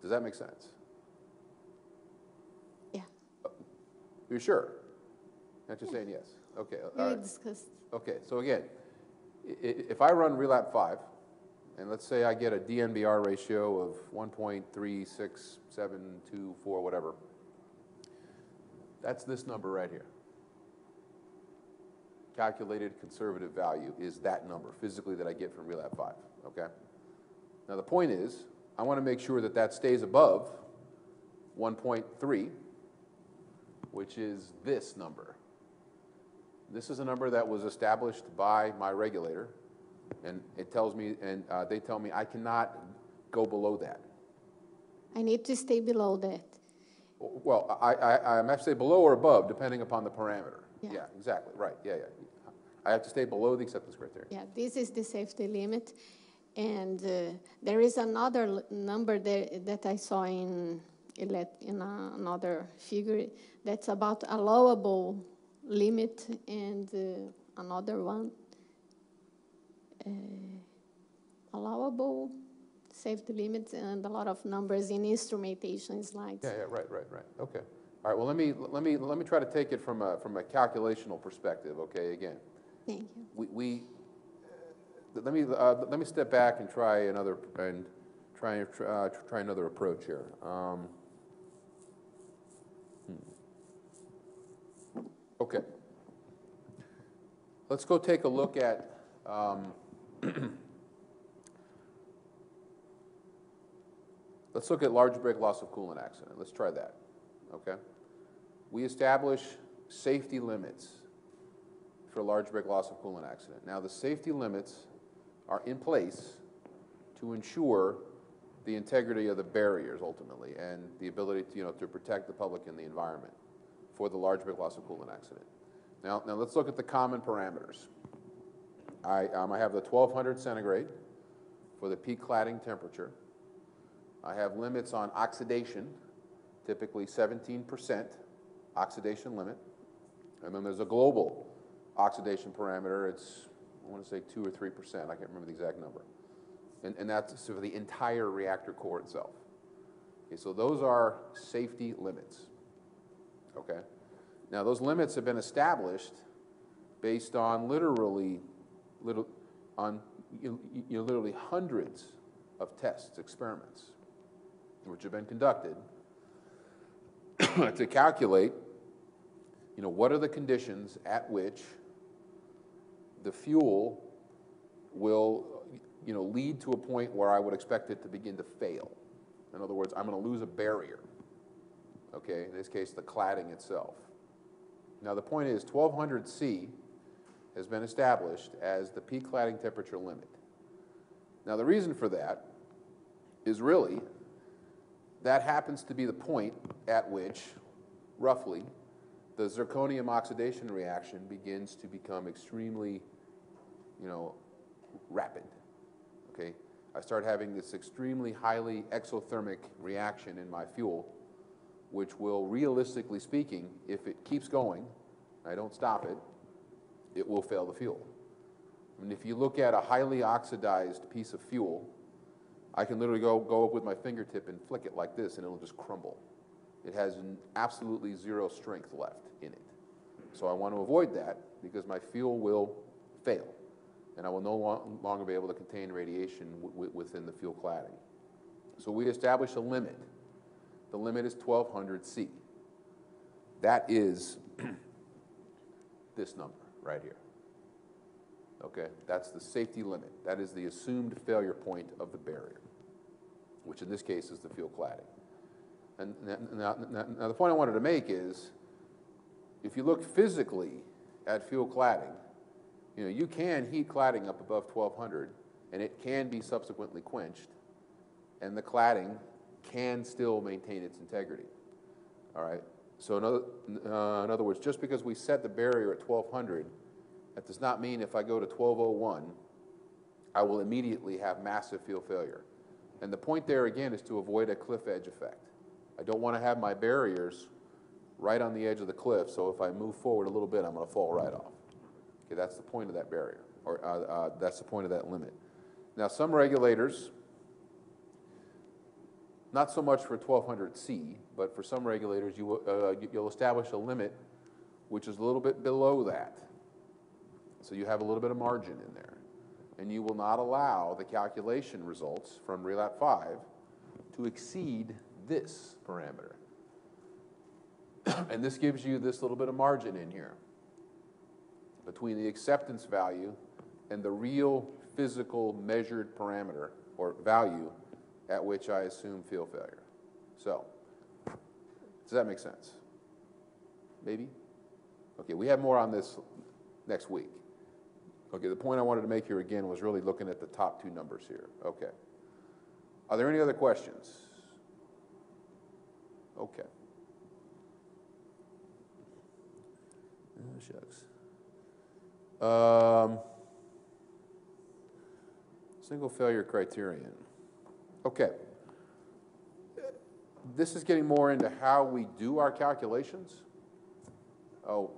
Does that make sense? Yeah, oh, You're sure? Not just saying yes? Okay, we right. discussed. Okay, so again, if I run RELAP five, and let's say I get a DNBR ratio of 1.36724, whatever, that's this number right here. Calculated conservative value is that number physically that I get from RELAP five, okay? Now, the point is, I want to make sure that that stays above 1.3, which is this number. This is a number that was established by my regulator, and it tells me, and uh, they tell me I cannot go below that. I need to stay below that. Well, I, I, I'm actually below or above, depending upon the parameter. Yeah. Yeah, exactly, right, yeah, yeah. I have to stay below the acceptance criteria. Yeah, this is the safety limit. And uh, there is another l- number there that I saw in, in another figure that's about allowable limit and uh, another one. Uh, allowable safety limits and a lot of numbers in instrumentation slides. Yeah, yeah, right, right, right, okay. All right, well, let me, let me, let me try to take it from a, from a calculational perspective, okay, again. Thank you. we, we uh, let me, uh, let me step back and try another, and try, uh, try another approach here. Um, hmm. Okay. Let's go take a look at, um, let's look at large break loss of coolant accident. Let's try that, okay? We establish safety limits for large break loss of coolant accident. Now, the safety limits are in place to ensure the integrity of the barriers ultimately and the ability to, you know, to protect the public and the environment for the large break loss of coolant accident. Now, now let's look at the common parameters. I, um, I have the 1200 centigrade for the peak cladding temperature. I have limits on oxidation, typically 17% oxidation limit. And then there's a global oxidation parameter. It's, I want to say 2 or 3%. I can't remember the exact number. And, and that's for the entire reactor core itself. Okay, so those are safety limits. Okay? Now, those limits have been established based on literally, little, on you, you know, literally hundreds of tests, experiments, which have been conducted to calculate, you know, what are the conditions at which the fuel will, you know, lead to a point where I would expect it to begin to fail. In other words, I'm going to lose a barrier. Okay, in this case, the cladding itself. Now, the point is 1200 C has been established as the peak cladding temperature limit. Now, the reason for that is really that happens to be the point at which, roughly, the zirconium oxidation reaction begins to become extremely, you know, rapid. Okay? I start having this extremely highly exothermic reaction in my fuel, which will, realistically speaking, if it keeps going, I don't stop it, it will fail the fuel. Mean, if you look at a highly oxidized piece of fuel, I can literally go, go up with my fingertip and flick it like this, and it'll just crumble. It has absolutely zero strength left in it. So I want to avoid that because my fuel will fail, and I will no lo longer be able to contain radiation within the fuel cladding. So we establish a limit. The limit is 1200 C. That is this number right here. Okay, that's the safety limit. That is the assumed failure point of the barrier, which in this case is the fuel cladding. And now, now, the point I wanted to make is, if you look physically at fuel cladding, you know, you can heat cladding up above 1200 and it can be subsequently quenched and the cladding can still maintain its integrity. All right. So in other, uh, in other words, just because we set the barrier at 1200, that does not mean if I go to 1201, I will immediately have massive field failure. And the point there again is to avoid a cliff edge effect. I don't want to have my barriers right on the edge of the cliff, so if I move forward a little bit, I'm going to fall right off. Okay, that's the point of that barrier, or uh, uh, that's the point of that limit. Now, some regulators not so much for 1200C, but for some regulators, you uh, you'll establish a limit which is a little bit below that. So you have a little bit of margin in there. And you will not allow the calculation results from RELAP 5 to exceed this parameter. and this gives you this little bit of margin in here between the acceptance value and the real physical measured parameter or value at which I assume field failure. So, does that make sense? Maybe? Okay, we have more on this next week. Okay, the point I wanted to make here again was really looking at the top two numbers here. Okay. Are there any other questions? Okay. Oh, shucks. Um, single failure criterion. Okay. This is getting more into how we do our calculations. Oh,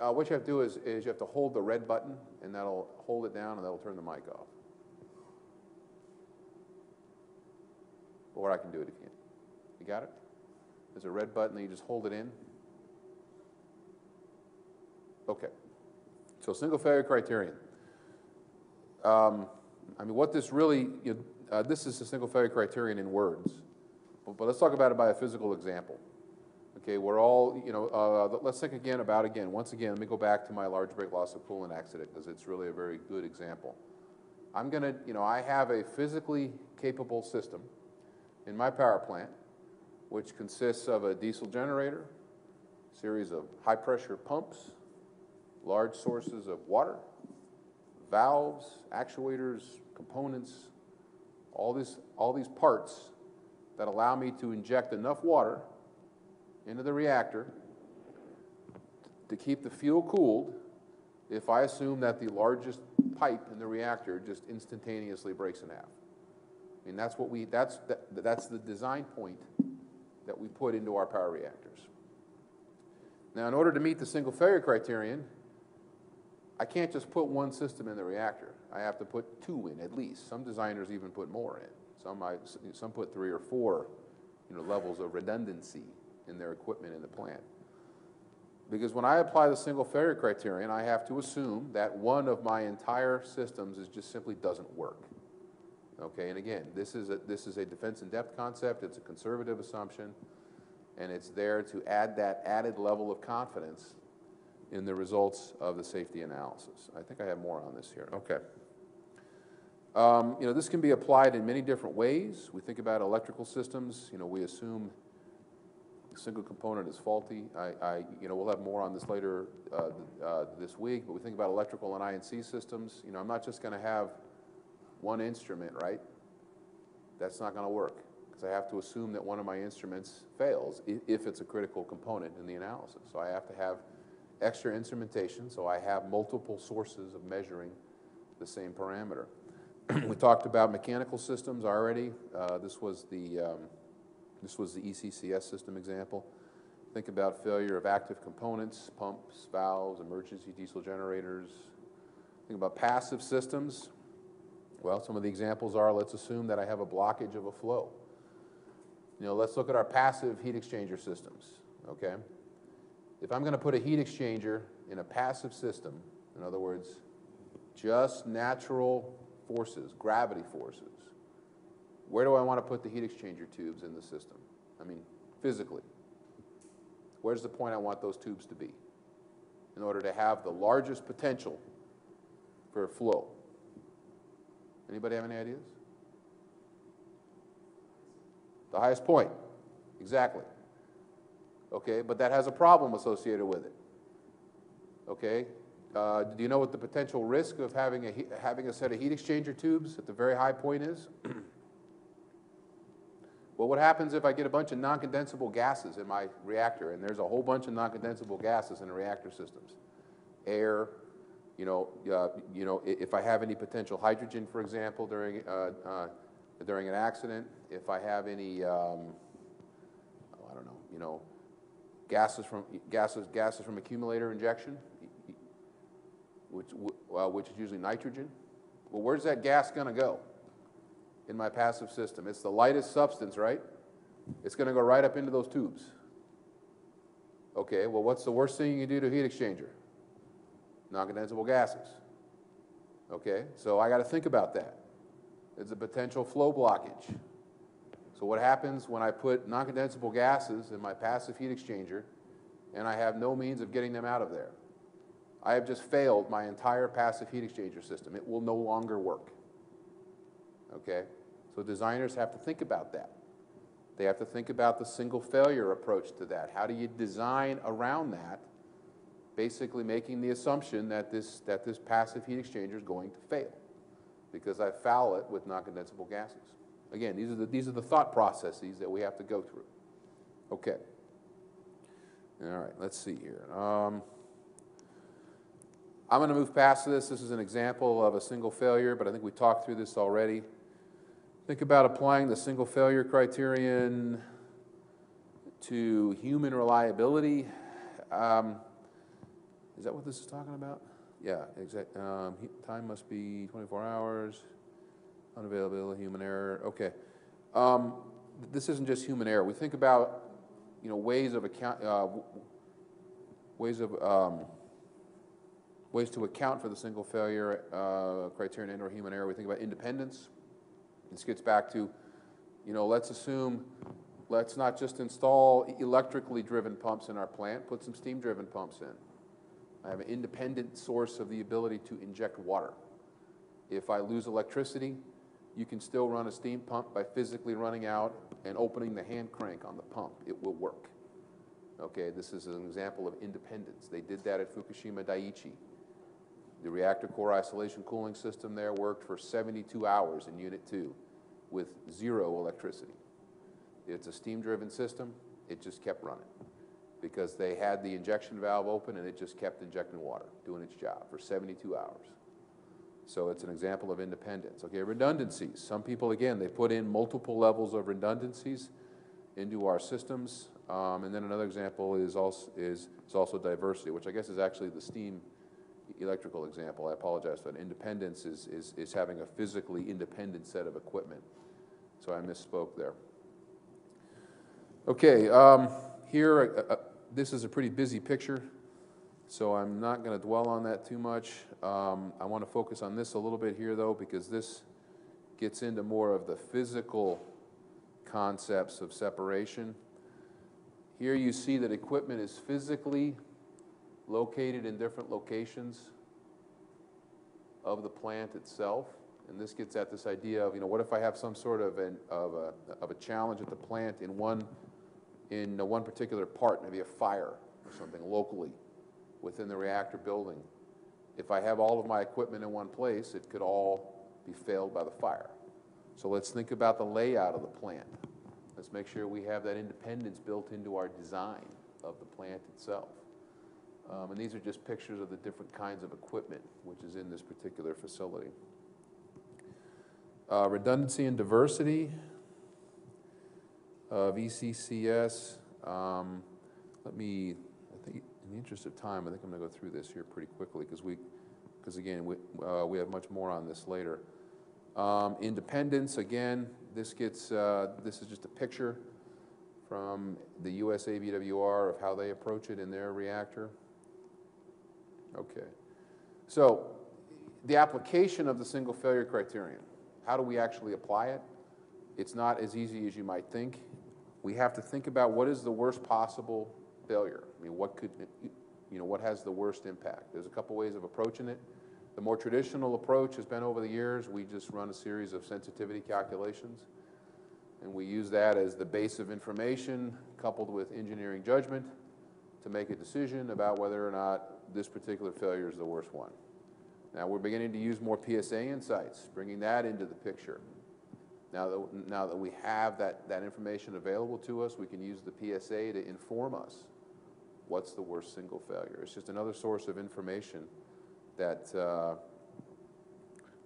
uh, what you have to do is, is you have to hold the red button, and that'll hold it down, and that'll turn the mic off. Or I can do it if you You got it? There's a red button, and you just hold it in. Okay. So single failure criterion. Um, I mean, what this really, you uh, this is a single failure criterion in words, but, but, let's talk about it by a physical example. Okay, we're all, you know, uh, let's think again about, again, once again, let me go back to my large break loss of coolant accident because it's really a very good example. I'm going to, you know, I have a physically capable system in my power plant, which consists of a diesel generator, series of high pressure pumps, large sources of water, valves, actuators, components, all, this, all these parts that allow me to inject enough water into the reactor to keep the fuel cooled if I assume that the largest pipe in the reactor just instantaneously breaks in half. I mean, that's what we, that's, that- that's the design point that we put into our power reactors. Now, in order to meet the single failure criterion, I can't just put one system in the reactor. I have to put two in at least. Some designers even put more in. Some, might, some put three or four, you know, levels of redundancy in their equipment in the plant. Because when I apply the single failure criterion, I have to assume that one of my entire systems is just simply doesn't work. Okay, and again, this is a, this is a defense in depth concept, it's a conservative assumption, and it's there to add that added level of confidence in the results of the safety analysis. I think I have more on this here. Okay. Um, you know, this can be applied in many different ways. We think about electrical systems, you know, we assume single component is faulty. I, I, you know, we'll have more on this later uh, uh, this week, but we think about electrical and I&C systems. You know, I'm not just going to have one instrument, right? That's not going to work because I have to assume that one of my instruments fails if it's a critical component in the analysis. So I have to have extra instrumentation, so I have multiple sources of measuring the same parameter. we talked about mechanical systems already. Uh, this was the um, this was the ECCS system example. Think about failure of active components, pumps, valves, emergency diesel generators. Think about passive systems. Well, some of the examples are, let's assume that I have a blockage of a flow. You know, let's look at our passive heat exchanger systems, okay? If I'm going to put a heat exchanger in a passive system, in other words, just natural forces, gravity forces, where do I want to put the heat exchanger tubes in the system? I mean, physically. Where's the point I want those tubes to be in order to have the largest potential for flow? Anybody have any ideas? The highest point, exactly. Okay, but that has a problem associated with it. Okay, uh, do you know what the potential risk of having a having a set of heat exchanger tubes at the very high point is? well, what happens if I get a bunch of non-condensable gases in my reactor, and there's a whole bunch of non-condensable gases in the reactor systems, air, you know, uh, you know, if I have any potential hydrogen, for example, during uh, uh, during an accident, if I have any, um, oh, I don't know, you know, gases from gases gases from accumulator injection, which uh, which is usually nitrogen. Well, where's that gas going to go in my passive system? It's the lightest substance, right? It's going to go right up into those tubes. Okay, well, what's the worst thing you can do to a heat exchanger? Non-condensable gases. Okay, so I got to think about that. It's a potential flow blockage. So what happens when I put non-condensable gases in my passive heat exchanger and I have no means of getting them out of there? I have just failed my entire passive heat exchanger system. It will no longer work. Okay? So designers have to think about that. They have to think about the single failure approach to that. How do you design around that? Basically making the assumption that this, that this passive heat exchanger is going to fail because I foul it with non-condensable gases. Again, these are, the, these are the thought processes that we have to go through. Okay. All right, let's see here. Um, I'm going to move past this. This is an example of a single failure, but I think we talked through this already. Think about applying the single failure criterion to human reliability. Um, is that what this is talking about? Yeah, exact. Um, time must be 24 hours. Unavailability, human error. Okay. Um, this isn't just human error. We think about, you know, ways of account, uh, ways of um, ways to account for the single failure uh, criterion and/or human error. We think about independence. This gets back to, you know, let's assume, let's not just install electrically driven pumps in our plant. Put some steam-driven pumps in. I have an independent source of the ability to inject water. If I lose electricity, you can still run a steam pump by physically running out and opening the hand crank on the pump. It will work. Okay, this is an example of independence. They did that at Fukushima Daiichi. The reactor core isolation cooling system there worked for 72 hours in Unit 2 with zero electricity. It's a steam-driven system. It just kept running because they had the injection valve open and it just kept injecting water, doing its job for 72 hours. So it's an example of independence. Okay, redundancies. Some people, again, they put in multiple levels of redundancies into our systems. Um, and then another example is also, is, is also diversity, which I guess is actually the steam electrical example. I apologize that. Independence is, is, is having a physically independent set of equipment. So I misspoke there. Okay, um, here, uh, uh, this is a pretty busy picture, so I'm not going to dwell on that too much. Um, I want to focus on this a little bit here, though, because this gets into more of the physical concepts of separation. Here you see that equipment is physically located in different locations of the plant itself. And this gets at this idea of, you know, what if I have some sort of, an, of, a, of a challenge at the plant in one, in one particular part, maybe a fire or something locally within the reactor building. If I have all of my equipment in one place, it could all be failed by the fire. So let's think about the layout of the plant. Let's make sure we have that independence built into our design of the plant itself. Um, and these are just pictures of the different kinds of equipment which is in this particular facility. Uh, redundancy and diversity of ECCS. Um, let me, I think, in the interest of time, I think I'm going to go through this here pretty quickly because we, because again, we, uh, we have much more on this later. Um, independence, again, this gets, uh, this is just a picture from the US ABWR of how they approach it in their reactor. Okay. So the application of the single failure criterion, how do we actually apply it? It's not as easy as you might think. We have to think about what is the worst possible failure. I mean, what could, you know, what has the worst impact? There's a couple ways of approaching it. The more traditional approach has been over the years, we just run a series of sensitivity calculations. And we use that as the base of information coupled with engineering judgment to make a decision about whether or not this particular failure is the worst one. Now we're beginning to use more PSA insights, bringing that into the picture. Now that, now that we have that, that information available to us, we can use the PSA to inform us what's the worst single failure. It's just another source of information that, uh,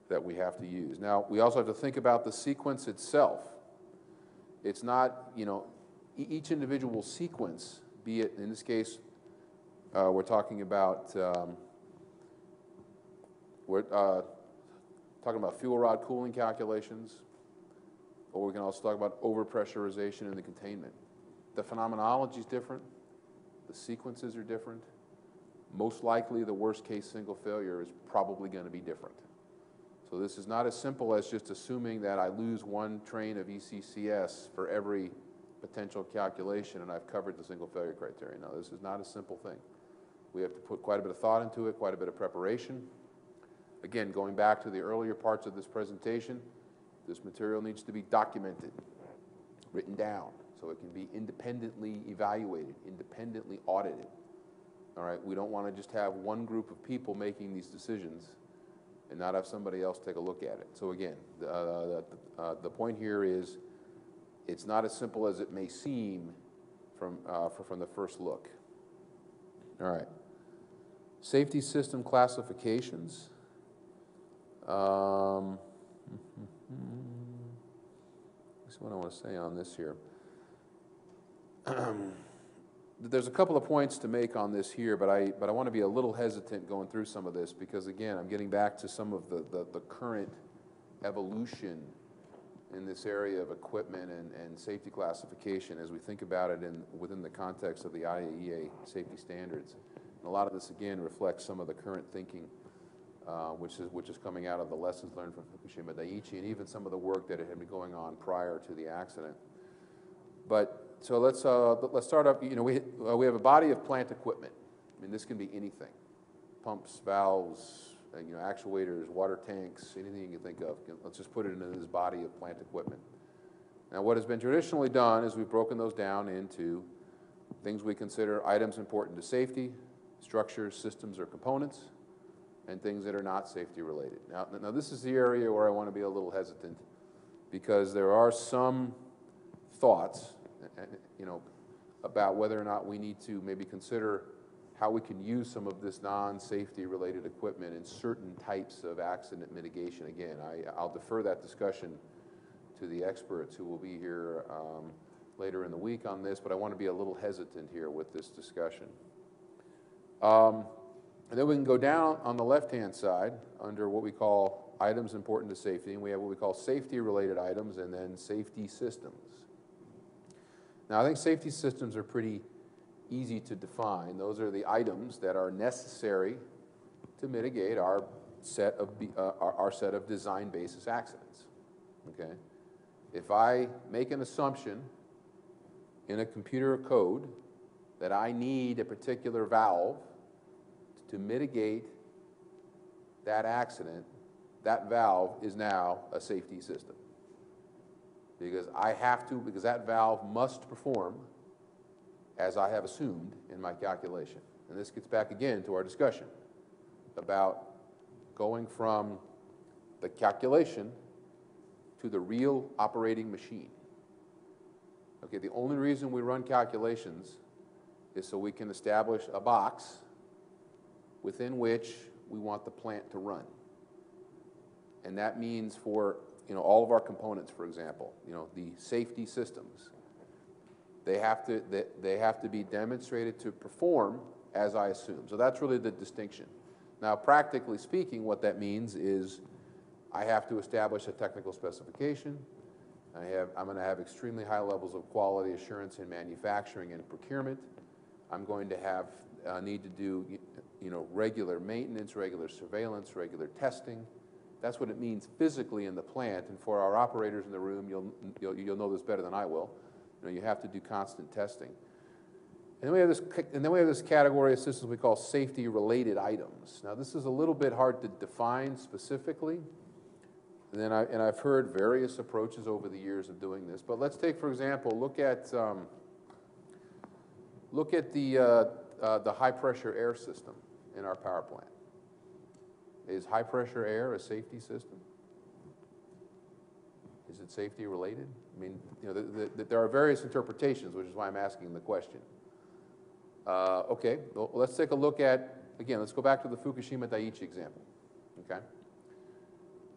that we have to use. Now, we also have to think about the sequence itself. It's not, you know, each individual sequence, be it, in this case, uh, we're talking about, um, we're uh, talking about fuel rod cooling calculations, or we can also talk about overpressurization in the containment. The phenomenology is different. The sequences are different most likely the worst case single failure is probably going to be different. So this is not as simple as just assuming that I lose one train of ECCS for every potential calculation and I've covered the single failure criteria. No, this is not a simple thing. We have to put quite a bit of thought into it, quite a bit of preparation. Again, going back to the earlier parts of this presentation, this material needs to be documented, written down, so it can be independently evaluated, independently audited. All right, we don't want to just have one group of people making these decisions and not have somebody else take a look at it. So again, the, uh, the, uh, the point here is it's not as simple as it may seem from, uh, for, from the first look. All right. Safety system classifications. Um, that's what I want to say on this here. there's a couple of points to make on this here, but I, but I want to be a little hesitant going through some of this because, again, I'm getting back to some of the, the, the current evolution in this area of equipment and, and safety classification as we think about it in, within the context of the IAEA safety standards. And a lot of this, again, reflects some of the current thinking, uh, which, is, which is coming out of the lessons learned from Fukushima Daiichi and even some of the work that had been going on prior to the accident. But so let's, uh, let's start up. You know, we, uh, we have a body of plant equipment. I mean, this can be anything. Pumps, valves, Uh, you know, actuators, water tanks, anything you can think of. Let's just put it into this body of plant equipment. Now, what has been traditionally done is we've broken those down into things we consider items important to safety, structures, systems, or components, and things that are not safety related. Now, now this is the area where I want to be a little hesitant because there are some thoughts you know, about whether or not we need to maybe consider how we can use some of this non-safety related equipment in certain types of accident mitigation. Again, I, I'll defer that discussion to the experts who will be here um, later in the week on this, but I want to be a little hesitant here with this discussion. Um, and then we can go down on the left-hand side under what we call items important to safety, and we have what we call safety-related items and then safety systems. Now, I think safety systems are pretty easy to define. Those are the items that are necessary to mitigate our set of, uh, our, our set of design basis accidents. Okay? If I make an assumption in a computer code that I need a particular valve to mitigate that accident, that valve is now a safety system. Because I have to, because that valve must perform as I have assumed in my calculation. And this gets back again to our discussion about going from the calculation to the real operating machine. Okay, the only reason we run calculations is so we can establish a box within which we want the plant to run. And that means for, you know, all of our components, for example, you know, the safety systems, they have to, they, they have to be demonstrated to perform as I assume. So that's really the distinction. Now, practically speaking, what that means is I have to establish a technical specification. I have, I'm going to have extremely high levels of quality assurance in manufacturing and procurement. I'm going to have uh, need to do you know regular maintenance, regular surveillance, regular testing. That's what it means physically in the plant. And for our operators in the room, you'll, you'll, you'll know this better than I will. You know, you have to do constant testing. And then we have this, and then we have this category of systems we call safety-related items. Now, this is a little bit hard to define specifically. And then I, and I've heard various approaches over the years of doing this. But let's take, for example, look at um, look at the uh, uh, the high-pressure air system in our power plant. Is high-pressure air a safety system? Is it safety related? I mean, you know, the, the, the, there are various interpretations, which is why I'm asking the question. Uh, okay, well, let's take a look at, again, let's go back to the Fukushima Daiichi example, okay?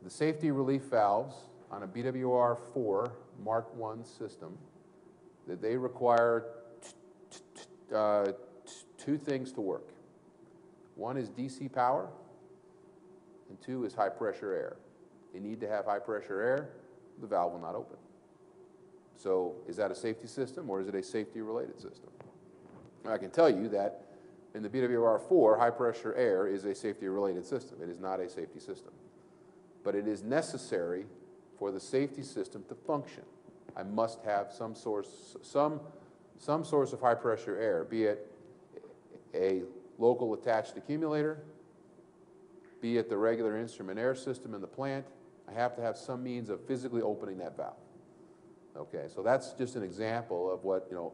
The safety relief valves on a BWR4 Mark I system, that they require uh, two things to work. One is DC power, and two is high pressure air. They need to have high pressure air, the valve will not open. So is that a safety system or is it a safety related system? I can tell you that in the BWR4, high pressure air is a safety related system. It is not a safety system. But it is necessary for the safety system to function. I must have some source, some, some source of high pressure air, be it a local attached accumulator, be it the regular instrument air system in the plant, I have to have some means of physically opening that valve. Okay, so that's just an example of what, you know,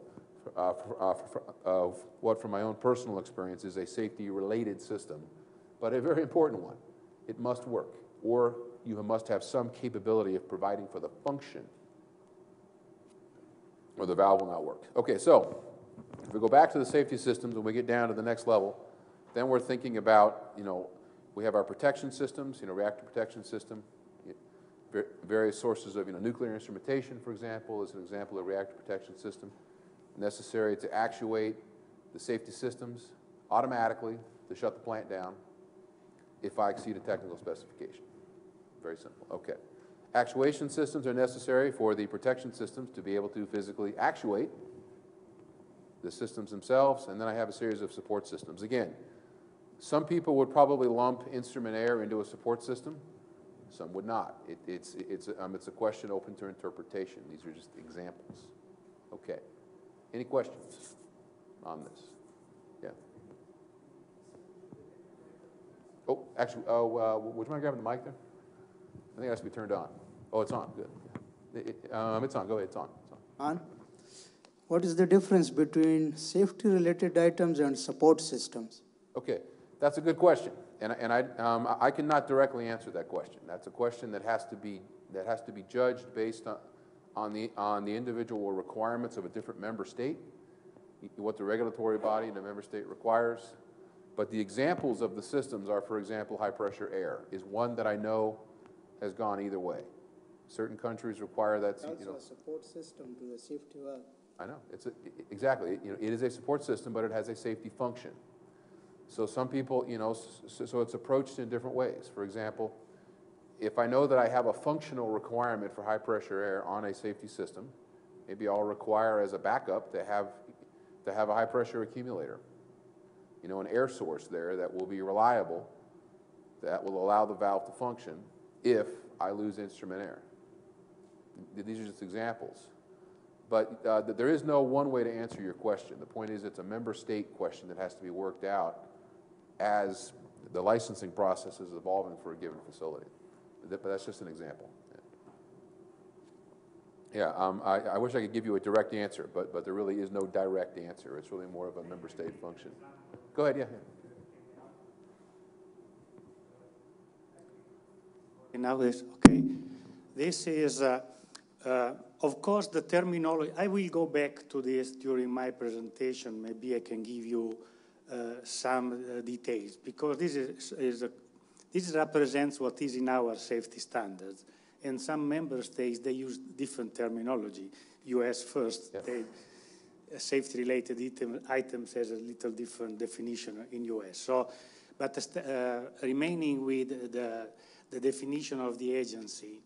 uh, uh, of what from my own personal experience is a safety-related system, but a very important one. It must work, or you must have some capability of providing for the function, or the valve will not work. Okay, so if we go back to the safety systems and we get down to the next level, then we're thinking about, you know, we have our protection systems, you know, reactor protection system, various sources of, you know, nuclear instrumentation, for example, is an example of reactor protection system necessary to actuate the safety systems automatically to shut the plant down if I exceed a technical specification. Very simple. Okay. Actuation systems are necessary for the protection systems to be able to physically actuate the systems themselves, and then I have a series of support systems. Again, some people would probably lump instrument air into a support system. Some would not. It, it's, it's, um, it's a question open to interpretation. These are just examples. Okay. Any questions on this? Yeah. Oh, actually, oh, uh, would you mind grabbing the mic there? I think it has to be turned on. Oh, it's on. Good. It, it, um, it's on. Go ahead. It's on. It's on. On? What is the difference between safety related items and support systems? Okay, that's a good question. And, and I, um, I cannot directly answer that question. That's a question that has to be, that has to be judged based on, on, the, on the individual requirements of a different member state. what the regulatory body in the member state requires. But the examples of the systems are, for example, high-pressure air is one that I know has gone either way. Certain countries require that, you know. A support system to the safety valve. I know, it's, a- exactly, you know, it is a support system, but it has a safety function. So some people, you know, so it's approached in different ways. For example, if I know that I have a functional requirement for high-pressure air on a safety system, maybe I'll require as a backup to have, to have a high-pressure accumulator. You know, an air source there that will be reliable, that will allow the valve to function if I lose instrument air. These are just examples. But uh, there is no one way to answer your question. The point is, it's a member state question that has to be worked out as the licensing process is evolving for a given facility. But that- but that's just an example. Yeah, um, I, I wish I could give you a direct answer, but, but there really is no direct answer. It's really more of a member state function. Go ahead, yeah. Now this, okay. This is, uh, uh, of course, the terminology. I will go back to this during my presentation. Maybe I can give you some uh, details because this is, is a, this represents what is in our safety standards. And some member states they use different terminology. U.S. first, Yeah. they, uh, safety-related item, items has a little different definition in U.S. So, but uh, remaining with the, the definition of the agency,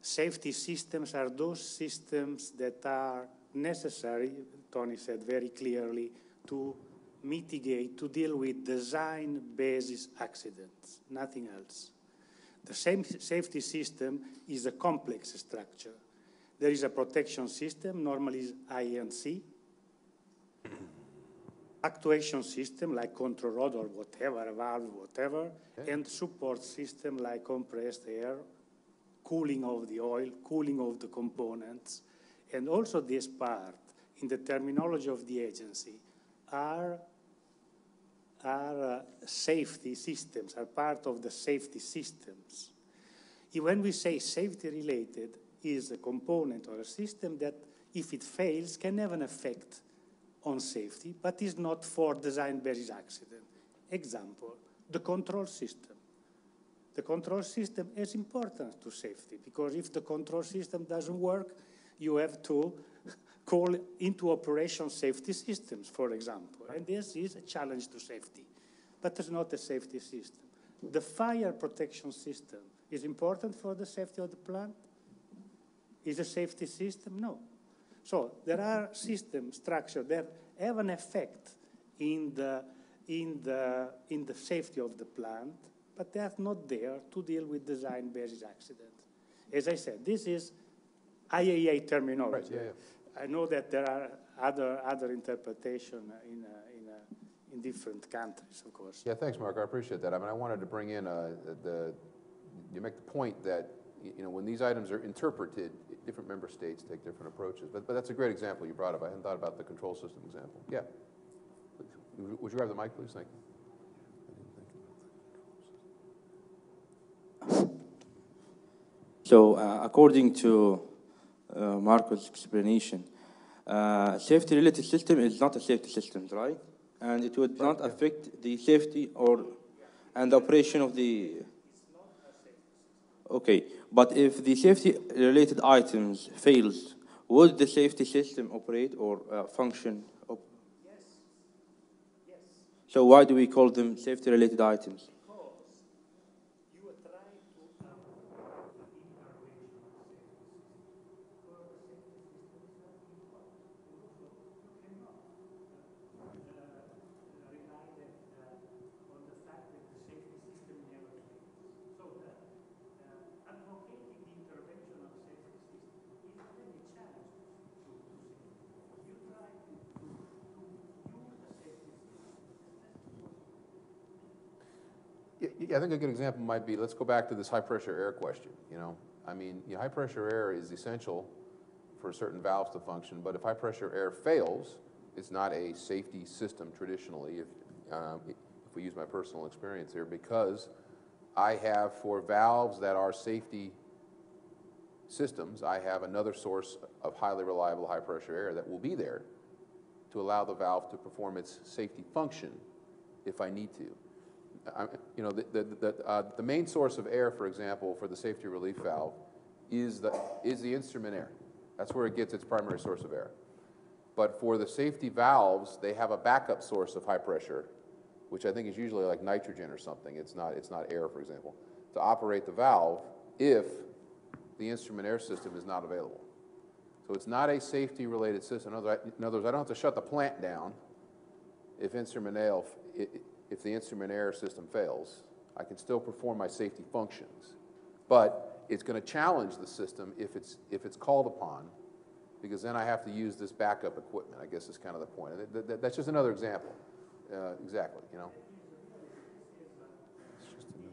safety systems are those systems that are necessary, Tony said very clearly, to mitigate, to deal with design basis accidents, nothing else. The same safety system is a complex structure. There is a protection system, normally I&C, actuation system like control rod or whatever, valve, whatever, and support system like compressed air, cooling of the oil, cooling of the components. And also this part, in the terminology of the agency, are, are uh, safety systems, are part of the safety systems. When we say safety related, is a component or a system that, if it fails, can have an effect on safety, but is not for design basis accident. Example, the control system. The control system is important to safety because if the control system doesn't work, you have to call into operation safety systems, for example. And this is a challenge to safety, but it's not a safety system. The fire protection system is important for the safety of the plant. Is a safety system? No. So there are system structures that have an effect in the, in, the, in the safety of the plant, but they are not there to deal with design basis accidents. As I said, this is IAEA terminology. Right, yeah, I know that there are other, other interpretations in, uh, in, uh, in different countries, of course. Yeah, thanks, Mark, I appreciate that. I mean, I wanted to bring in uh, the, you make the point that, you know, when these items are interpreted, different member states take different approaches. But, but that's a great example you brought up. I hadn't thought about the control system example. Yeah. Would- Would you grab the mic, please? Thank you. So, uh, according to uh, Marco's explanation, uh, safety-related system is not a safety system, right? And it would not affect the safety or and the operation of the. Okay, but if the safety-related items fails, would the safety system operate or uh, function? Op- So why do we call them safety-related items? on the fact that the safety system never fails. So the, uh, advocating the intervention of safety system is not any challenge to, to safety. You try to, to, to use the safety system. Yeah, yeah, I think a good example might be, let's go back to this high-pressure air question, you know? I mean, you know, high-pressure air is essential for certain valves to function, but if high-pressure air fails, it's not a safety system traditionally, if, um, if we use my personal experience here, because I have, for valves that are safety systems, I have another source of highly reliable high-pressure air that will be there to allow the valve to perform its safety function if I need to. You know, the, the, the, uh, the main source of air, for example, for the safety relief valve is the, is the instrument air. That's where it gets its primary source of air. But for the safety valves, they have a backup source of high pressure, which I think is usually like nitrogen or something. It's not, it's not air, for example, to operate the valve if the instrument air system is not available. So it's not a safety related system. In other words, I don't have to shut the plant down if instrument air, if the instrument air system fails. I can still perform my safety functions. But it's going to challenge the system if it's, if it's called upon because then I have to use this backup equipment, I guess is kind of the point. That- that- That's just another example. Uh, Exactly, you know? It's just another-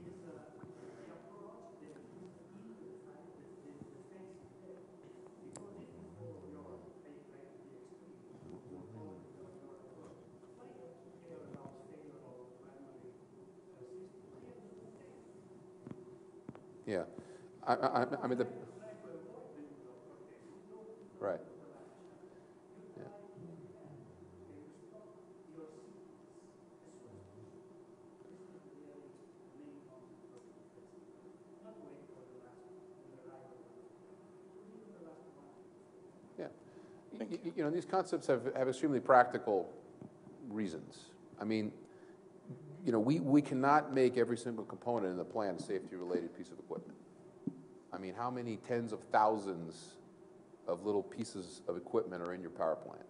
Yeah. I, I, I- mean, the, right. Yeah. Yeah. Y- y- You know, these concepts have, have extremely practical reasons. I mean, you know, we, we cannot make every single component in the plant a safety-related piece of equipment. I mean, how many tens of thousands of little pieces of equipment are in your power plant?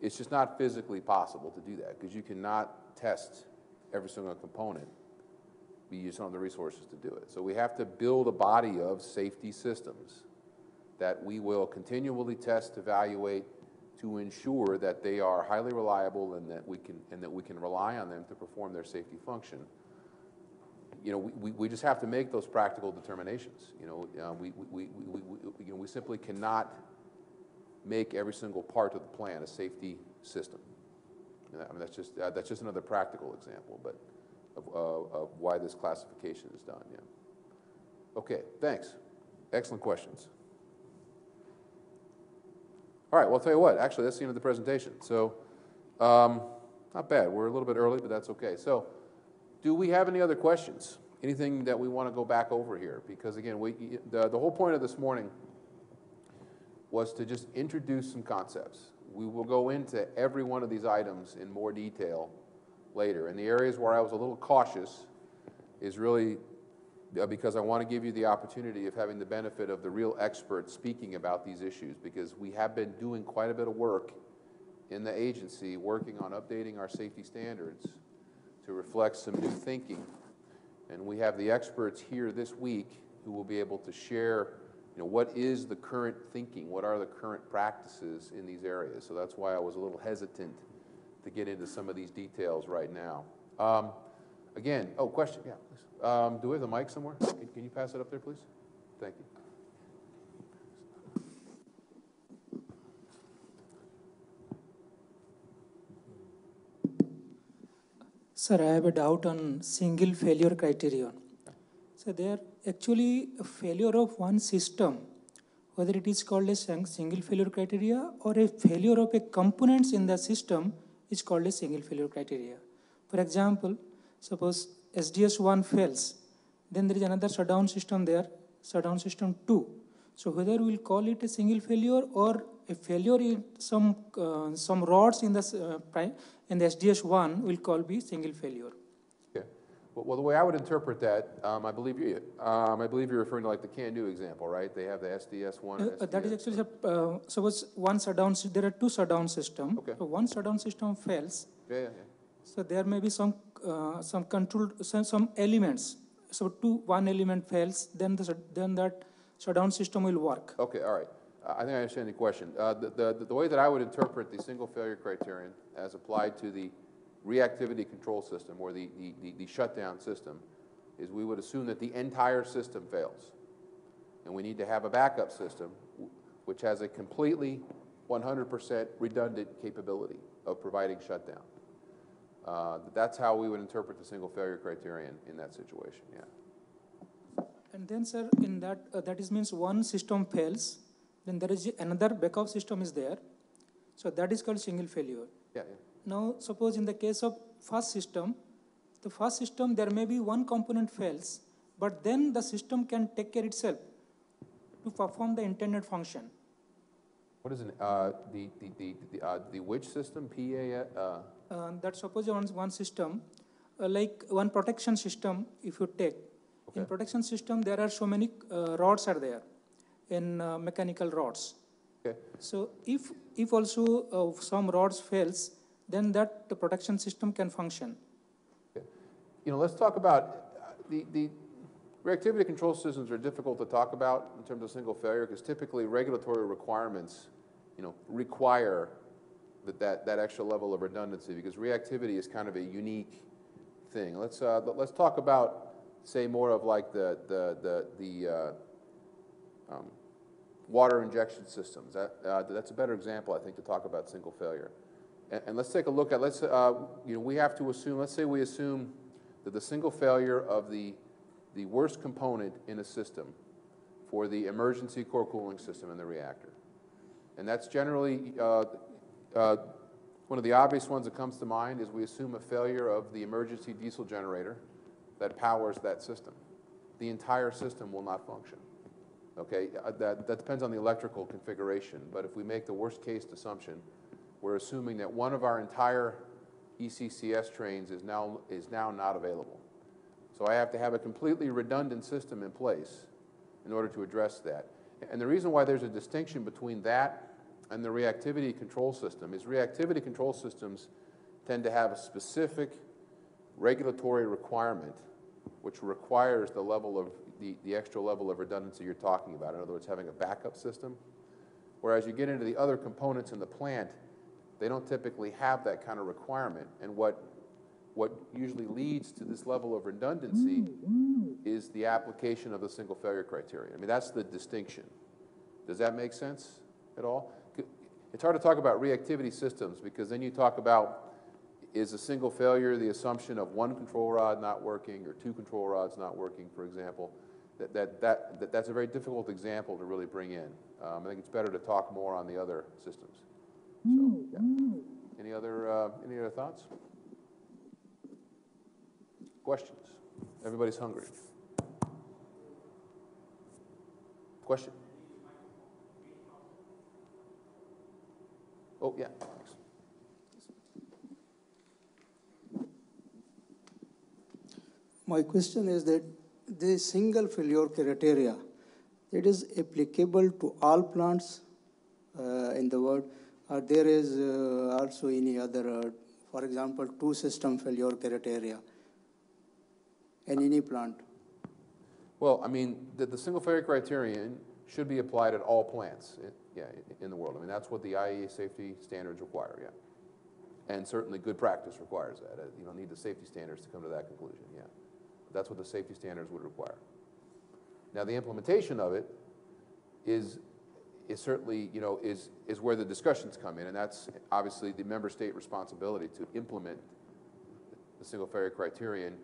It's just not physically possible to do that, because you cannot test every single component. You just don't have the resources to do it. So we have to build a body of safety systems that we will continually test, evaluate, to ensure that they are highly reliable and that we can, and that we can rely on them to perform their safety function. You know, we, we- just have to make those practical determinations, you know, uh, we, we, we, we, we- you know, we simply cannot make every single part of the plan a safety system. And I mean, that's just, uh, that's just another practical example, but of, uh, of why this classification is done, yeah. Okay, thanks. Excellent questions. All right, well, I'll tell you what, actually, that's the end of the presentation. So, um, not bad. We're a little bit early, but that's okay. So, do we have any other questions? Anything that we want to go back over here? Because again, we, the, the whole point of this morning was to just introduce some concepts. We will go into every one of these items in more detail later. And the areas where I was a little cautious is really uh, because I want to give you the opportunity of having the benefit of the real experts speaking about these issues, because we have been doing quite a bit of work in the agency, working on updating our safety standards to reflect some new thinking. And we have the experts here this week who will be able to share, you know, what is the current thinking, what are the current practices in these areas. So that's why I was a little hesitant to get into some of these details right now. Um, Again, oh, question, yeah. please. Um, Do we have the mic somewhere? Can can you pass it up there, please? Thank you. Sir, I have a doubt on single failure criterion. So there actually a failure of one system, whether it is called a single failure criteria or a failure of a components in the system is called a single failure criteria. For example, suppose SDS1 fails, then there is another shutdown system there, shutdown system 2. So whether we'll call it a single failure or a failure in some, uh, some rods in the, uh, in the SDS1 will call be single failure. Okay. Well, well, the way I would interpret that, um, I believe you, um, I believe you're referring to like the CANDU example, right? They have the SDS one Uh, uh, that is SDS. actually, uh, suppose one shutdown, there are two shutdown system. Okay. So one shutdown system fails, Yeah, yeah, yeah. so there may be some, uh, some controlled, some, some elements. So two, one element fails, then the, then that shutdown system will work. Okay, all right. I think I understand the question. Uh, The, the, the way that I would interpret the single failure criterion as applied to the reactivity control system or the, the, the- the shutdown system is we would assume that the entire system fails. And we need to have a backup system which has a completely 100% redundant capability of providing shutdown. Uh, That's how we would interpret the single failure criterion in that situation, yeah. And then, sir, in that, uh, that is means one system fails, then there is another backup system is there. So that is called single failure. Yeah, yeah. Now, suppose in the case of first system, the first system there may be one component fails, but then the system can take care itself to perform the intended function. What is an, uh, the, the, the, the, uh, the which system, PA, uh, Uh, that suppose one, one system, uh, like one protection system, if you take, in protection system there are so many uh, rods are there, in uh, mechanical rods. okay, So if, if also uh, some rods fails, then that the protection system can function. Okay. you know, let's talk about, uh, the, the reactivity control systems are difficult to talk about in terms of single failure, because typically regulatory requirements, you know, require that, that, that extra level of redundancy, because reactivity is kind of a unique thing. Let's, uh, let- let's talk about, say, more of like the, the, the, the, uh, um, water injection systems. That, uh, that's a better example, I think, to talk about single failure. And, and let's take a look at, let's, uh, you know, we have to assume, let's say we assume that the single failure of the, the worst component in a system for the emergency core cooling system in the reactor. And that's generally, uh, uh, one of the obvious ones that comes to mind is we assume a failure of the emergency diesel generator that powers that system. The entire system will not function. Okay, uh, that, that depends on the electrical configuration, but if we make the worst-case assumption, we're assuming that one of our entire ECCS trains is now, is now not available. So I have to have a completely redundant system in place in order to address that. And the reason why there's a distinction between that and the reactivity control system is reactivity control systems tend to have a specific regulatory requirement which requires the level of, the, the extra level of redundancy you're talking about. In other words, having a backup system. Whereas you get into the other components in the plant, they don't typically have that kind of requirement. And what, what usually leads to this level of redundancy is the application of the single failure criterion. I mean, that's the distinction. Does that make sense at all? It's hard to talk about reactivity systems because then you talk about is a single failure the assumption of one control rod not working or two control rods not working, for example? That, that, that, that that's a very difficult example to really bring in. Um, I think it's better to talk more on the other systems. So, yeah. Any other, uh, any other thoughts? Questions? Everybody's hungry. Question? Oh, yeah. thanks. My question is that the single failure criteria, it is applicable to all plants uh, in the world, or there is uh, also any other, uh, for example, two system failure criteria in any plant? Well, I mean, the, the single failure criterion should be applied at all plants, yeah, in the world. I mean, that's what the IAEA safety standards require, yeah. And certainly good practice requires that. Uh, You don't need the safety standards to come to that conclusion, yeah. That's what the safety standards would require. Now, the implementation of it is, is certainly, you know, is, is where the discussions come in, and that's obviously the member state responsibility to implement the single failure criterion,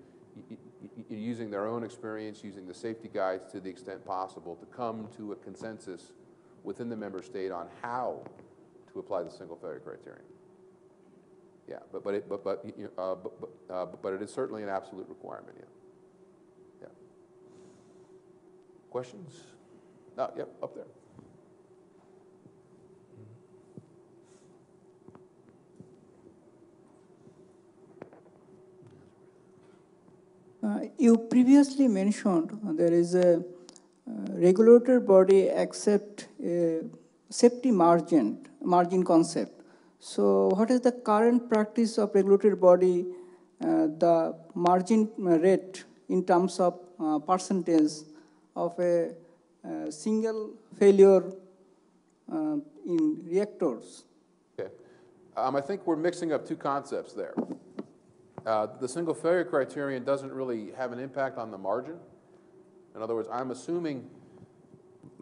using their own experience, using the safety guides to the extent possible to come to a consensus within the member state on how to apply the single failure criterion. Yeah, but, but it, but, but, uh, but, but, uh, but it is certainly an absolute requirement. Yeah. Questions? No, yep, up there. Uh, You previously mentioned there is a uh, regulator body accept a safety margin, margin concept. So what is the current practice of regulatory body, uh, the margin rate in terms of uh, percentage of a uh, single failure uh, in reactors? Okay. Um, I think we're mixing up two concepts there. Uh, the single failure criterion doesn't really have an impact on the margin. In other words, I'm assuming,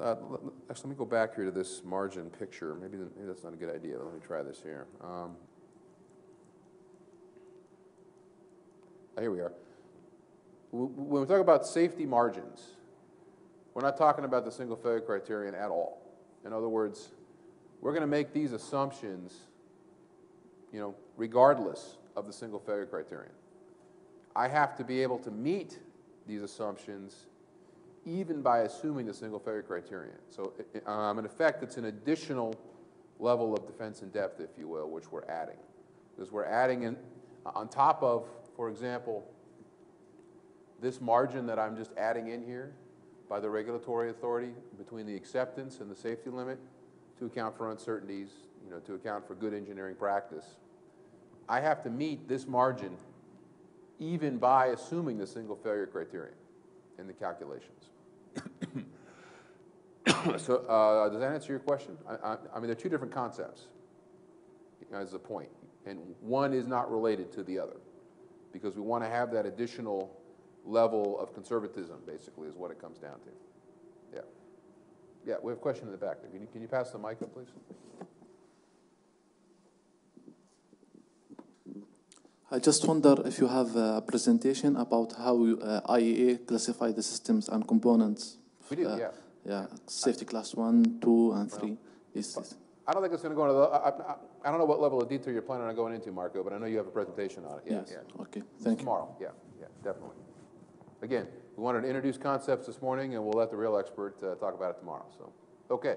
uh, actually, let me go back here to this margin picture. Maybe, maybe that's not a good idea. Let me try this here. Um, ah, here we are. When we talk about safety margins, we're not talking about the single failure criterion at all. In other words, we're going to make these assumptions, you know, regardless of the single failure criterion. I have to be able to meet these assumptions even by assuming the single failure criterion. So um, in effect, it's an additional level of defense in depth, if you will, which we're adding. Because we're adding in, on top of, for example, this margin that I'm just adding in here by the regulatory authority between the acceptance and the safety limit to account for uncertainties, you know, to account for good engineering practice. I have to meet this margin even by assuming the single failure criterion in the calculations. So, uh, does that answer your question? I, I, I mean, they're two different concepts, as a point, and one is not related to the other, because we want to have that additional level of conservatism, basically, is what it comes down to. Yeah. Yeah, we have a question in the back. Can you, can you pass the mic up, please? I just wonder if you have a presentation about how uh, IAEA classify the systems and components. We do, Uh, yeah. Yeah, safety class one, two, and three. Is? I don't think it's going to go into, the- I, I, I don't know what level of detail you're planning on going into, Marco, but I know you have a presentation on it. Yeah, Yes. yeah. Okay, thank you. Tomorrow, yeah, yeah, definitely. Again, we wanted to introduce concepts this morning, and we'll let the real expert uh, talk about it tomorrow, so, okay.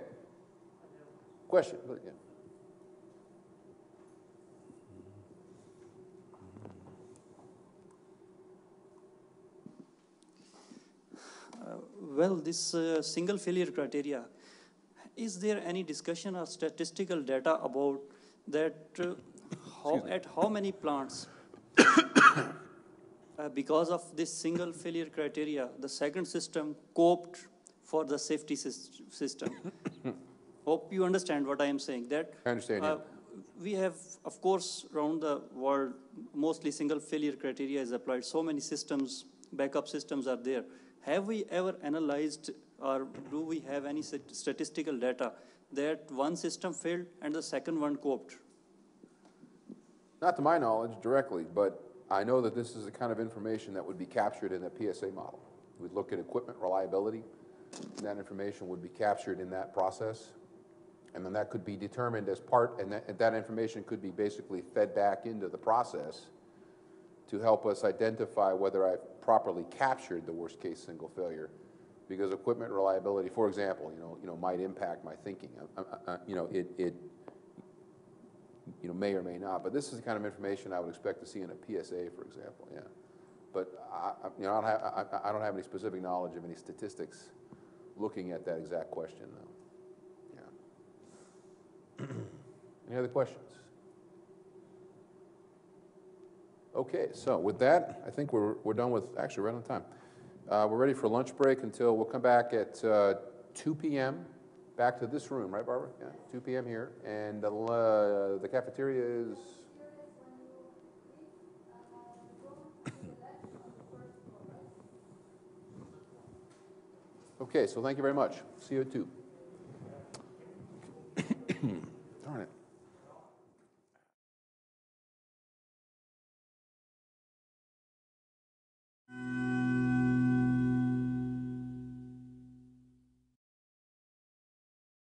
Question, yeah. Uh, Well, this uh, single failure criteria, is there any discussion or statistical data about that, uh, how, at how many plants, uh, because of this single failure criteria, the second system coped for the safety system? Hope you understand what I am saying, that. I understand uh, We have, of course, around the world, mostly single failure criteria is applied. So many systems, backup systems are there. Have we ever analyzed or do we have any statistical data that one system failed and the second one coped? Not to my knowledge directly, but I know that this is the kind of information that would be captured in the PSA model. We'd look at equipment reliability, and that information would be captured in that process. And then that could be determined as part, and that, that information could be basically fed back into the process to help us identify whether I've properly captured the worst-case single failure. Because equipment reliability, for example, you know, you know, might impact my thinking. I- I- I- You know, it, it, you know, may or may not, but this is the kind of information I would expect to see in a PSA, for example, yeah. But I, you know, I don't have, I, I don't have any specific knowledge of any statistics looking at that exact question, though. Yeah. Any other questions? Okay, so with that, I think we're, we're done with, actually, right on time. Uh, we're ready for lunch break until, we'll come back at, uh, two PM, back to this room, right, Barbara? Yeah, two PM here, and, uh, the cafeteria is? Okay, so thank you very much. See you at two.